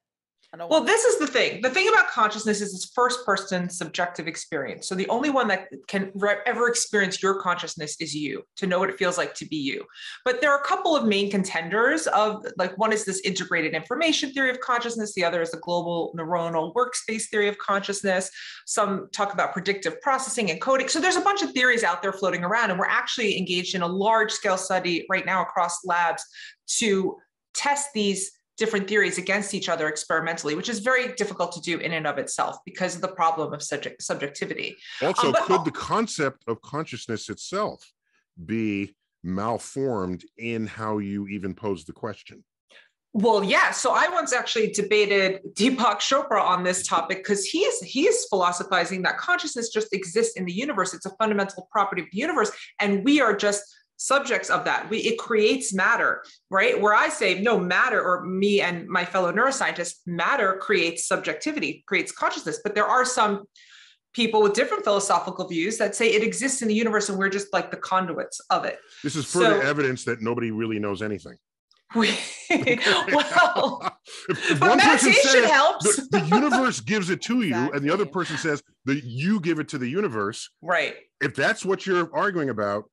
Speaker 4: well, this is the thing. The thing about consciousness is it's first person subjective experience. So the only one that can ever experience your consciousness is you to know what it feels like to be you. But there are a couple of main contenders of like one is this integrated information theory of consciousness, the other is the global neuronal workspace theory of consciousness. Some talk about predictive processing and coding. So there's a bunch of theories out there floating around and we're actually engaged in a large scale study right now across labs to test these different theories against each other experimentally, which is very difficult to do in and of itself because of the problem of subject subjectivity.
Speaker 1: Also, um, could the concept of consciousness itself be malformed in how you even pose the question?
Speaker 4: Well, yeah. So I once actually debated Deepak Chopra on this topic because he is he is philosophizing that consciousness just exists in the universe. It's a fundamental property of the universe, and we are just subjects of that. We, it creates matter, right? Where I say, no, matter, or me and my fellow neuroscientists, matter creates subjectivity, creates consciousness. But there are some people with different philosophical views that say it exists in the universe and we're just like the conduits of it.
Speaker 1: This is further so, evidence that nobody really knows anything.
Speaker 4: We, well, if, if one person says helps.
Speaker 1: The, the, universe gives it to you, exactly. and the other person says that you give it to the universe.
Speaker 4: Right.
Speaker 1: If that's what you're arguing about,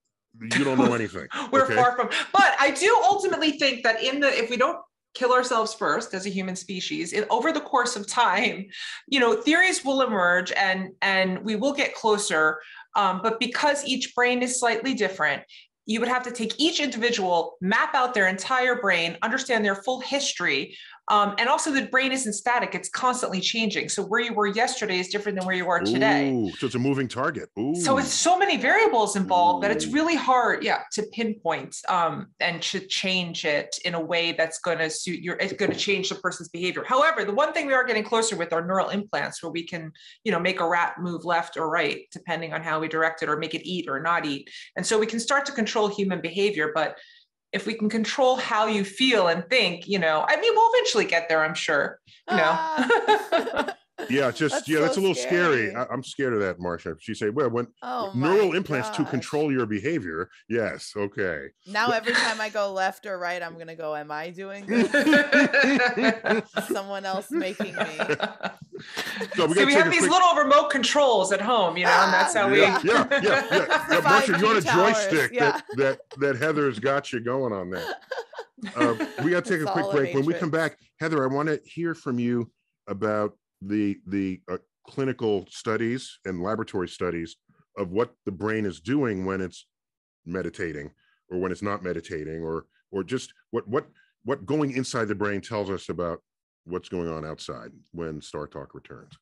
Speaker 1: you don't know anything.
Speaker 4: We're okay? far from. But I do ultimately think that in the if we don't kill ourselves first as a human species in, over the course of time you know theories will emerge and and we will get closer um, but because each brain is slightly different you would have to take each individual map out their entire brain understand their full history um, and also, the brain isn't static; it's constantly changing. So where you were yesterday is different than where you are today.
Speaker 1: Ooh, so it's a moving target. Ooh.
Speaker 4: So it's so many variables involved Ooh. that it's really hard, yeah, to pinpoint um, and to change it in a way that's going to suit your. It's going to change the person's behavior. However, the one thing we are getting closer with are neural implants, where we can, you know, make a rat move left or right depending on how we direct it, or make it eat or not eat. And so we can start to control human behavior, but if we can control how you feel and think, you know, I mean, we'll eventually get there, I'm sure. You know.
Speaker 1: Ah. yeah, just that's yeah, so that's a little scary. scary. I, am scared of that, Marcia. She said, "Well, when oh neural implants gosh. to control your behavior." Yes, okay.
Speaker 2: Now every time I go left or right, I'm gonna go. Am I doing this? Someone else making me.
Speaker 4: So we, See, we have these quick... little remote controls at home, you know, and that's how
Speaker 1: yeah, we. Yeah, yeah, yeah. yeah. Marcia, you're on a joystick yeah. that, that that Heather's got you going on there. Uh, we got to take a quick break. When we come back, Heather, I want to hear from you about the the uh, clinical studies and laboratory studies of what the brain is doing when it's meditating or when it's not meditating or or just what what what going inside the brain tells us about what's going on outside when Star Talk returns.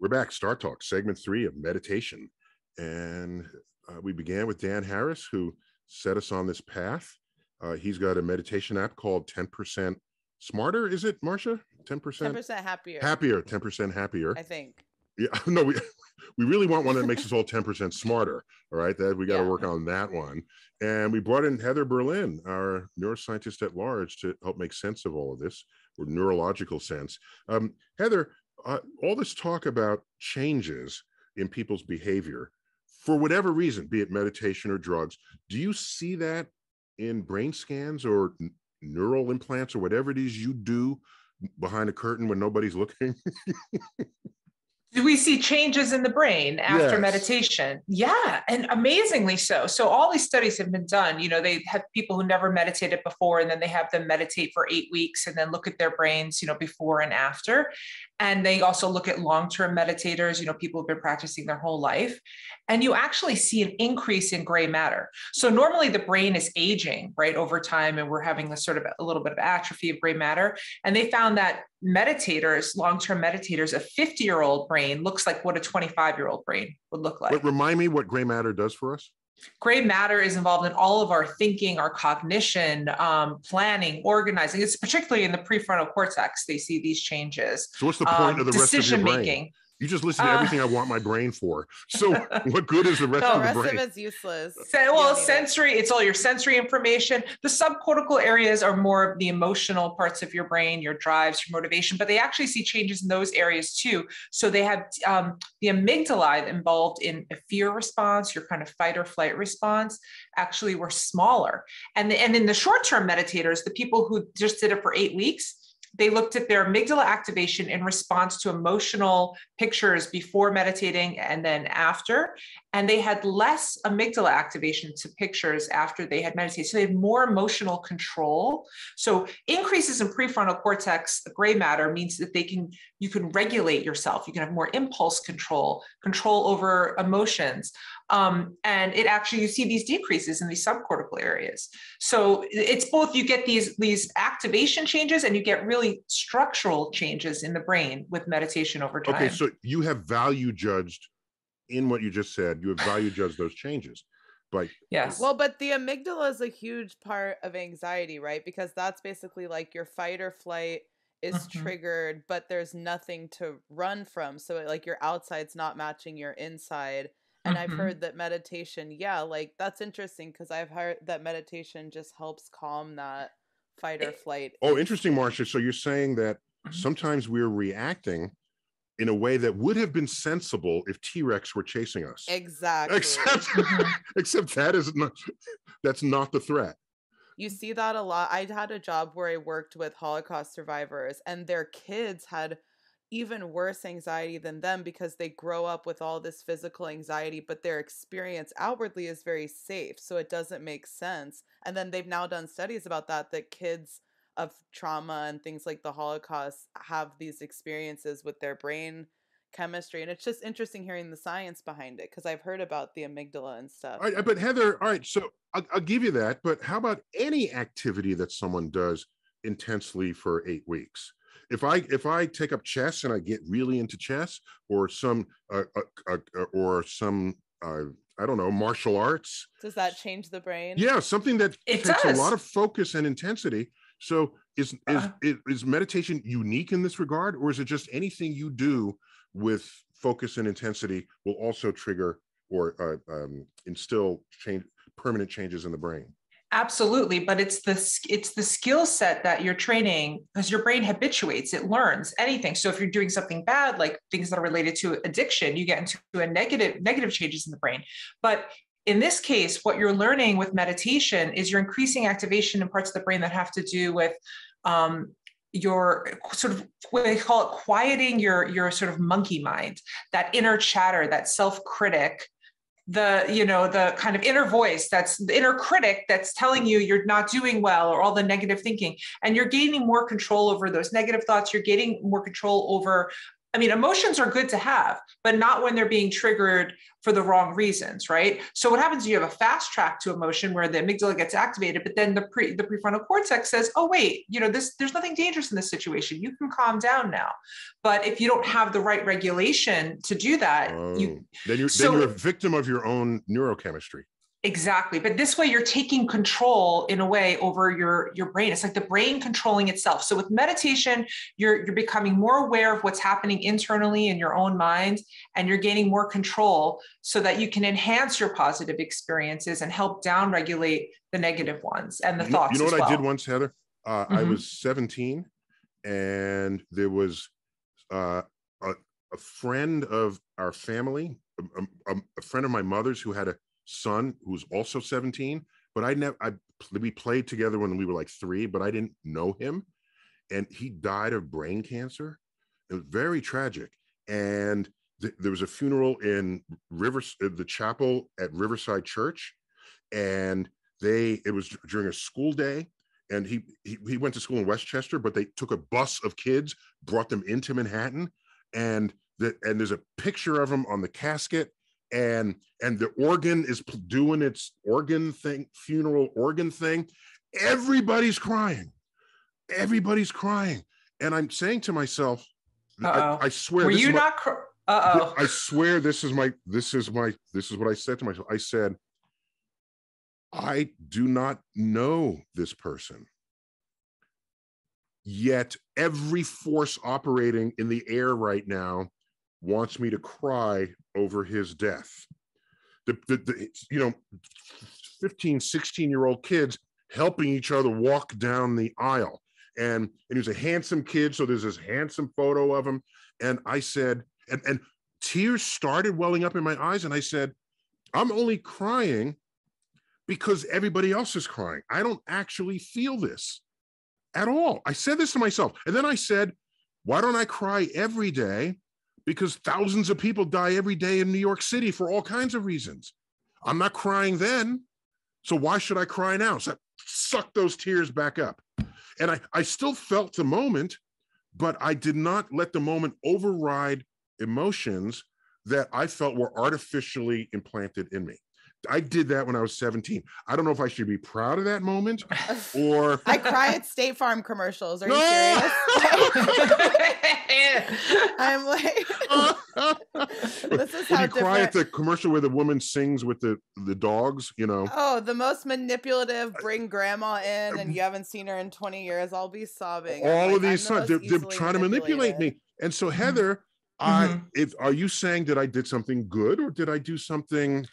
Speaker 1: We're back, Star Talk, segment three of meditation. And uh, we began with Dan Harris, who set us on this path. Uh, he's got a meditation app called 10% Smarter, is it, Marcia? 10%?
Speaker 2: 10% happier.
Speaker 1: Happier, 10% happier.
Speaker 2: I think.
Speaker 1: Yeah, no, we we really want one that makes us all 10% smarter. All right. That we got to yeah. work on that one. And we brought in Heather Berlin, our neuroscientist at large, to help make sense of all of this, or neurological sense. Um, Heather, uh, all this talk about changes in people's behavior for whatever reason, be it meditation or drugs, do you see that in brain scans or neural implants or whatever it is you do behind a curtain when nobody's looking?
Speaker 4: do we see changes in the brain after yes. meditation? Yeah and amazingly so. So all these studies have been done. You know they have people who never meditated before and then they have them meditate for eight weeks and then look at their brains you know before and after. And they also look at long-term meditators. You know people who've been practicing their whole life and you actually see an increase in gray matter so normally the brain is aging right over time and we're having this sort of a little bit of atrophy of gray matter and they found that meditators long-term meditators a 50 year old brain looks like what a 25 year old brain would look like
Speaker 1: but remind me what gray matter does for us
Speaker 4: Gray matter is involved in all of our thinking, our cognition, um, planning, organizing. It's particularly in the prefrontal cortex. They see these changes.
Speaker 1: So, what's the point um, of the rest of your brain? Making. You just listen to uh, everything I want my brain for. So what good is the rest no, of the rest brain?
Speaker 2: of it's useless.
Speaker 4: well, sensory, it. it's all your sensory information. The subcortical areas are more of the emotional parts of your brain, your drives, your motivation, but they actually see changes in those areas too. So they have um, the amygdala involved in a fear response, your kind of fight or flight response, actually were smaller. And, the, and in the short-term meditators, the people who just did it for eight weeks, they looked at their amygdala activation in response to emotional pictures before meditating and then after. And they had less amygdala activation to pictures after they had meditated. So they had more emotional control. So increases in prefrontal cortex gray matter means that they can you can regulate yourself. You can have more impulse control, control over emotions. Um, and it actually you see these decreases in these subcortical areas so it's both you get these these activation changes and you get really structural changes in the brain with meditation over time.
Speaker 1: okay so you have value judged in what you just said. You have value judged those changes but
Speaker 4: yes.
Speaker 2: Well but the amygdala is a huge part of anxiety right? Because that's basically like your fight or flight is mm-hmm. triggered but there's nothing to run from. So like your outside's not matching your inside. And mm-hmm. i've heard that meditation yeah like that's interesting because i've heard that meditation just helps calm that fight or flight
Speaker 1: oh interesting marcia so you're saying that mm-hmm. sometimes we're reacting in a way that would have been sensible if T-Rex were chasing us.
Speaker 2: Exactly.
Speaker 1: Except, mm-hmm. except that is not that's not the threat.
Speaker 2: You see that a lot. I had a job where I worked with Holocaust survivors and their kids had even worse anxiety than them because they grow up with all this physical anxiety, but their experience outwardly is very safe. So it doesn't make sense. And then they've now done studies about that, that kids of trauma and things like the Holocaust have these experiences with their brain chemistry. And it's just interesting hearing the science behind it because I've heard about the amygdala and stuff.
Speaker 1: All right, uh, but Heather, all right, so I'll, I'll give you that. But how about any activity that someone does intensely for eight weeks? If I if I take up chess and I get really into chess or some uh, uh, uh, uh or some uh, I don't know martial arts.
Speaker 2: Does that change the brain?
Speaker 1: Yeah, something that it takes does. a lot of focus and intensity. So is is, uh is meditation unique in this regard, or is it just anything you do with focus and intensity will also trigger or uh, um, instill change permanent changes in the brain?
Speaker 4: Absolutely but it's the it's the skill set that you're training because your brain habituates it learns anything. So if you're doing something bad like things that are related to addiction you get into a negative negative changes in the brain. But in this case what you're learning with meditation is you're increasing activation in parts of the brain that have to do with um, your sort of what they call it quieting your your sort of monkey mind that inner chatter that self-critic the you know the kind of inner voice that's the inner critic that's telling you you're not doing well or all the negative thinking. And you're gaining more control over those negative thoughts. You're gaining more control over I mean, emotions are good to have, but not when they're being triggered for the wrong reasons, right? So what happens? You have a fast track to emotion where the amygdala gets activated, but then the pre the prefrontal cortex says, "Oh wait, you know this. There's nothing dangerous in this situation. You can calm down now." But if you don't have the right regulation to do that, oh, you
Speaker 1: then you're so, then you're a victim of your own neurochemistry.
Speaker 4: Exactly. But this way you're taking control in a way over your your brain. It's like the brain controlling itself. So with meditation, you're you're becoming more aware of what's happening internally in your own mind and you're gaining more control so that you can enhance your positive experiences and help down regulate the negative ones and the
Speaker 1: you,
Speaker 4: thoughts.
Speaker 1: You know what
Speaker 4: well.
Speaker 1: I did once, Heather? Uh, mm-hmm. I was 17 and there was uh, a, a friend of our family a, a, friend of my mother's who had a son who's also 17, but I never, I, we played together when we were like three, but I didn't know him. And he died of brain cancer. It was very tragic. And th- there was a funeral in River, the chapel at Riverside Church. And they, it was during a school day and he, he he went to school in Westchester, but they took a bus of kids, brought them into Manhattan, and the, and there's a picture of him on the casket, and and the organ is doing its organ thing, funeral organ thing. Everybody's crying, everybody's crying, and I'm saying to myself, I, I, swear,
Speaker 4: were you
Speaker 1: my,
Speaker 4: not? Cr- uh oh.
Speaker 1: I swear, this is my this is my this is what I said to myself. I said I do not know this person. Yet every force operating in the air right now wants me to cry over his death. The, the, the you know, 15, 16 year old kids helping each other walk down the aisle. And, and he was a handsome kid. So there's this handsome photo of him. And I said, and, and tears started welling up in my eyes. And I said, I'm only crying because everybody else is crying. I don't actually feel this at all. I said this to myself. And then I said, why don't I cry every day? Because thousands of people die every day in New York City for all kinds of reasons. I'm not crying then. So why should I cry now? So I suck those tears back up. And I, I still felt the moment, but I did not let the moment override emotions that I felt were artificially implanted in me. I did that when I was 17. I don't know if I should be proud of that moment or
Speaker 2: I cry at State Farm commercials. Are you serious? I'm like
Speaker 1: this is how you cry at the commercial where the woman sings with the the dogs, you know.
Speaker 2: Oh, the most manipulative, bring grandma in and you haven't seen her in 20 years. I'll be sobbing.
Speaker 1: All like, of these songs, they're, they're trying to manipulate me. And so mm-hmm. Heather, mm-hmm. I if are you saying that I did something good or did I do something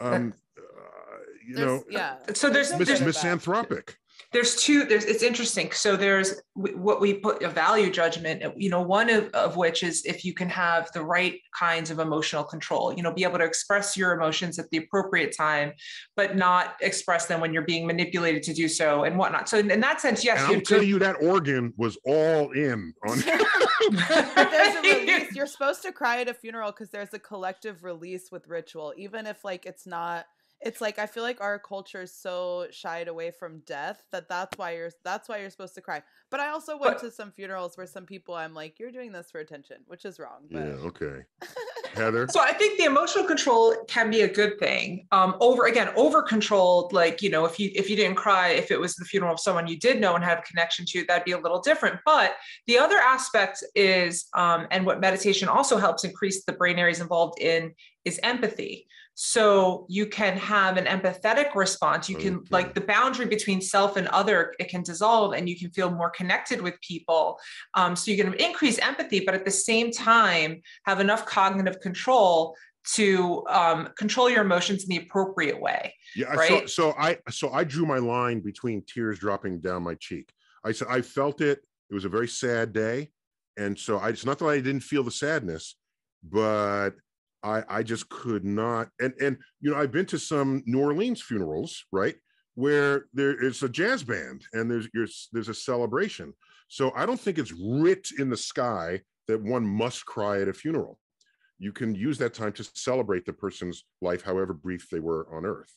Speaker 1: um, uh, you there's, know,
Speaker 4: yeah. So there's,
Speaker 1: mis- there's misanthropic.
Speaker 4: There's two. There's it's interesting. So there's what we put a value judgment. You know, one of, of which is if you can have the right kinds of emotional control. You know, be able to express your emotions at the appropriate time, but not express them when you're being manipulated to do so and whatnot. So in, in that sense, yes.
Speaker 1: I'll tell you that organ was all in on.
Speaker 2: there's a release. You're supposed to cry at a funeral because there's a collective release with ritual, even if like it's not it's like I feel like our culture is so shied away from death that that's why you're that's why you're supposed to cry. But I also went but, to some funerals where some people I'm like, you're doing this for attention, which is wrong. But...
Speaker 1: Yeah, okay. Heather.
Speaker 4: So I think the emotional control can be a good thing. Um, over again, over controlled, like you know, if you if you didn't cry, if it was the funeral of someone you did know and have a connection to, that'd be a little different. But the other aspect is, um, and what meditation also helps increase the brain areas involved in is empathy. So you can have an empathetic response. You can, like, the boundary between self and other, it can dissolve and you can feel more connected with people. Um, so you can increase empathy, but at the same time, have enough cognitive control to um, control your emotions in the appropriate way.
Speaker 1: Yeah. Right? So, so I, so I drew my line between tears dropping down my cheek. I said, I felt it. It was a very sad day. And so I, it's not that I didn't feel the sadness, but I I just could not. And and you know, I've been to some New Orleans funerals, right, where there is a jazz band and there's there's there's a celebration. So I don't think it's writ in the sky that one must cry at a funeral. You can use that time to celebrate the person's life, however brief they were on earth.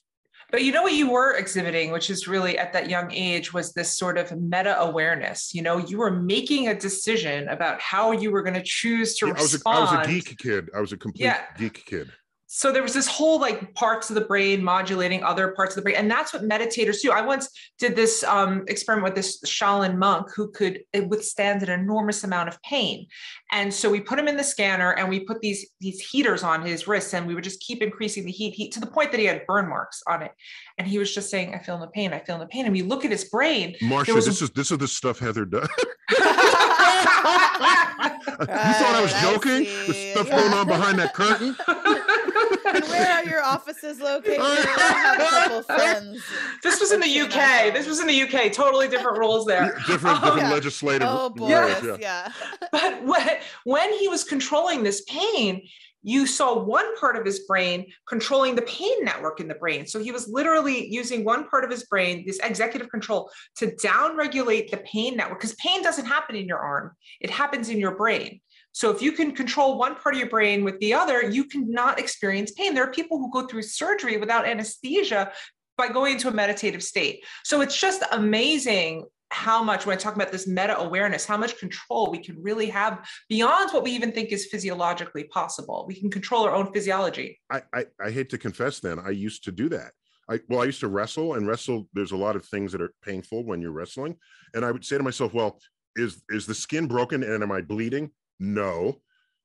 Speaker 4: But you know what you were exhibiting, which is really at that young age, was this sort of meta awareness. You know, you were making a decision about how you were going to choose to yeah, respond.
Speaker 1: I was, a, I was a geek kid. I was a complete yeah. geek kid
Speaker 4: so there was this whole like parts of the brain modulating other parts of the brain and that's what meditators do. I once did this um, experiment with this shaolin monk who could withstand an enormous amount of pain. And so we put him in the scanner and we put these these heaters on his wrists and we would just keep increasing the heat, heat to the point that he had burn marks on it. And he was just saying i feel no pain i feel no pain. And we look at his brain
Speaker 1: Marcia, this a- is this is the stuff heather does. You thought I was joking? The stuff going on behind that curtain.
Speaker 2: and where are your offices located? I have a couple friends.
Speaker 4: This was in the UK. This was in the UK. Totally different rules there.
Speaker 1: Different, oh, different yeah. legislative.
Speaker 2: Oh boy, yes, yeah.
Speaker 4: But when when he was controlling this pain, you saw one part of his brain controlling the pain network in the brain. So he was literally using one part of his brain, this executive control, to downregulate the pain network because pain doesn't happen in your arm, it happens in your brain. So if you can control one part of your brain with the other, you cannot experience pain. There are people who go through surgery without anesthesia by going into a meditative state. So it's just amazing how much when i talk about this meta awareness how much control we can really have beyond what we even think is physiologically possible we can control our own physiology
Speaker 1: i i, I hate to confess then i used to do that I, well, I used to wrestle and wrestle. There's a lot of things that are painful when you're wrestling. And I would say to myself, well, is, is the skin broken and am I bleeding? No.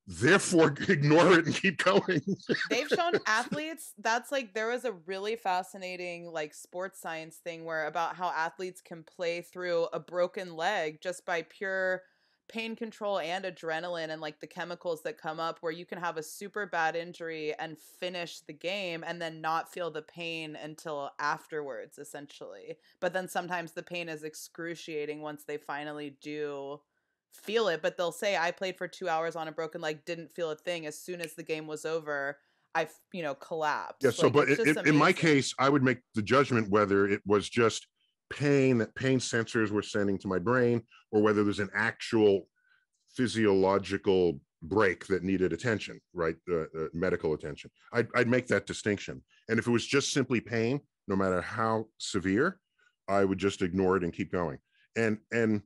Speaker 1: Therefore ignore it and keep going.
Speaker 2: They've shown athletes that's like there was a really fascinating like sports science thing where about how athletes can play through a broken leg just by pure pain control and adrenaline and like the chemicals that come up where you can have a super bad injury and finish the game and then not feel the pain until afterwards essentially. But then sometimes the pain is excruciating once they finally do feel it, but they'll say I played for two hours on a broken leg, didn't feel a thing. As soon as the game was over, I you know collapsed.
Speaker 1: Yeah. So, like, but it, in my case, I would make the judgment whether it was just pain that pain sensors were sending to my brain, or whether there's an actual physiological break that needed attention, right? Uh, uh, medical attention. I'd, I'd make that distinction. And if it was just simply pain, no matter how severe, I would just ignore it and keep going. And and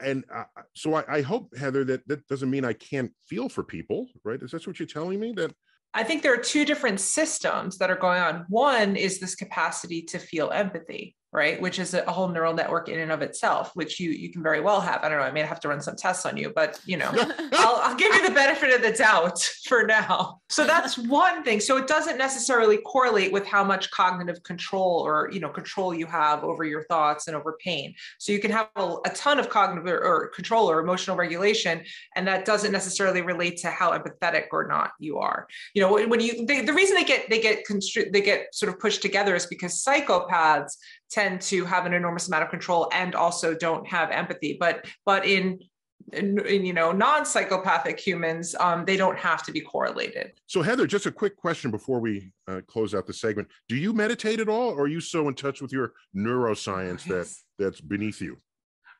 Speaker 1: and uh, so I, I, hope heather that that doesn't mean i can't feel for people right? Is that what you're telling me that
Speaker 4: i think there are two different systems that are going on. One is this capacity to feel empathy right? Which is a whole neural network in and of itself which you you can very well have. I don't know i may have to run some tests on you but you know I'll, I'll give you the benefit of the doubt for now. So that's one thing. So it doesn't necessarily correlate with how much cognitive control or you know control you have over your thoughts and over pain. So you can have a, a ton of cognitive or, or control or emotional regulation and that doesn't necessarily relate to how empathetic or not you are. You know when you they, the reason they get they get constri- they get sort of pushed together is because psychopaths tend to have an enormous amount of control and also don't have empathy. But but in in, in, you know non-psychopathic humans um, they don't have to be correlated.
Speaker 1: So heather just a quick question before we uh, close out the segment. Do you meditate at all or are you so in touch with your neuroscience yes. that that's beneath you?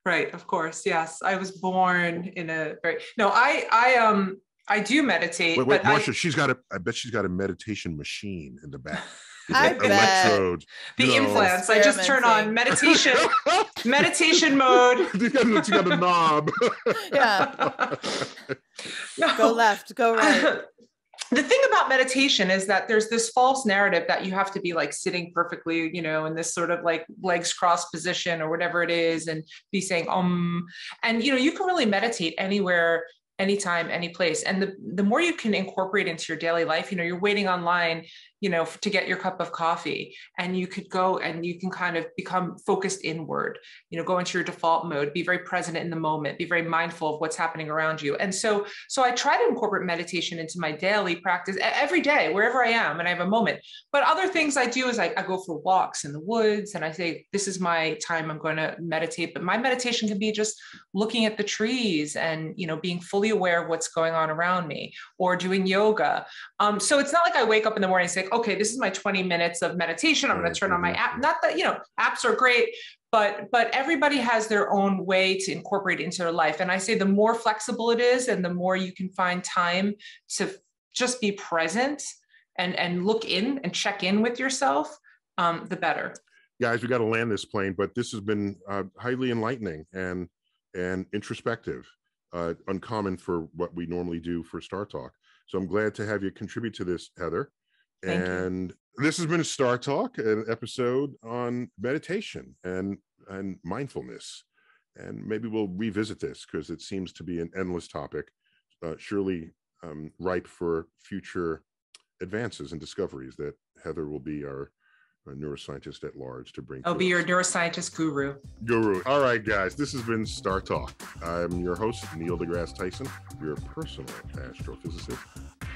Speaker 4: Right of course yes. I was born in a very no i i um i do meditate
Speaker 1: wait, wait Marcia, I, she's got a i bet she's got a meditation machine in the back
Speaker 2: I electrode.
Speaker 4: The know. implants. I just turn on meditation, meditation mode.
Speaker 1: you, got, you got a knob.
Speaker 2: yeah. No. Go left. Go right.
Speaker 4: the thing about meditation is that there's this false narrative that you have to be like sitting perfectly, you know, in this sort of like legs crossed position or whatever it is, and be saying um, and you know, you can really meditate anywhere anytime any place and the, the more you can incorporate into your daily life you know you're waiting online you know to get your cup of coffee and you could go and you can kind of become focused inward you know go into your default mode be very present in the moment be very mindful of what's happening around you. And so so i try to incorporate meditation into my daily practice every day wherever i am and i have a moment. But other things i do is i, I go for walks in the woods and i say this is my time i'm going to meditate. But my meditation can be just looking at the trees and you know being fully aware of what's going on around me or doing yoga. Um, so it's not like i wake up in the morning and say like, okay, this is my 20 minutes of meditation. I'm going to turn on my app. Not that, you know, apps are great, but but everybody has their own way to incorporate into their life. And I say the more flexible it is and the more you can find time to just be present and and look in and check in with yourself, um, the better.
Speaker 1: Guys, we got to land this plane, but this has been uh, highly enlightening and and introspective, uh, uncommon for what we normally do for Star Talk. So I'm glad to have you contribute to this, Heather. Thank and you. this has been a Star Talk, an episode on meditation and and mindfulness. And maybe we'll revisit this because it seems to be an endless topic, uh, surely um, ripe for future advances and discoveries that Heather will be our neuroscientist at large to bring.
Speaker 4: I'll be your neuroscientist guru.
Speaker 1: Guru. All right, guys, this has been Star Talk. I'm your host, Neil deGrasse Tyson, your personal astrophysicist.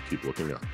Speaker 1: Keep looking up.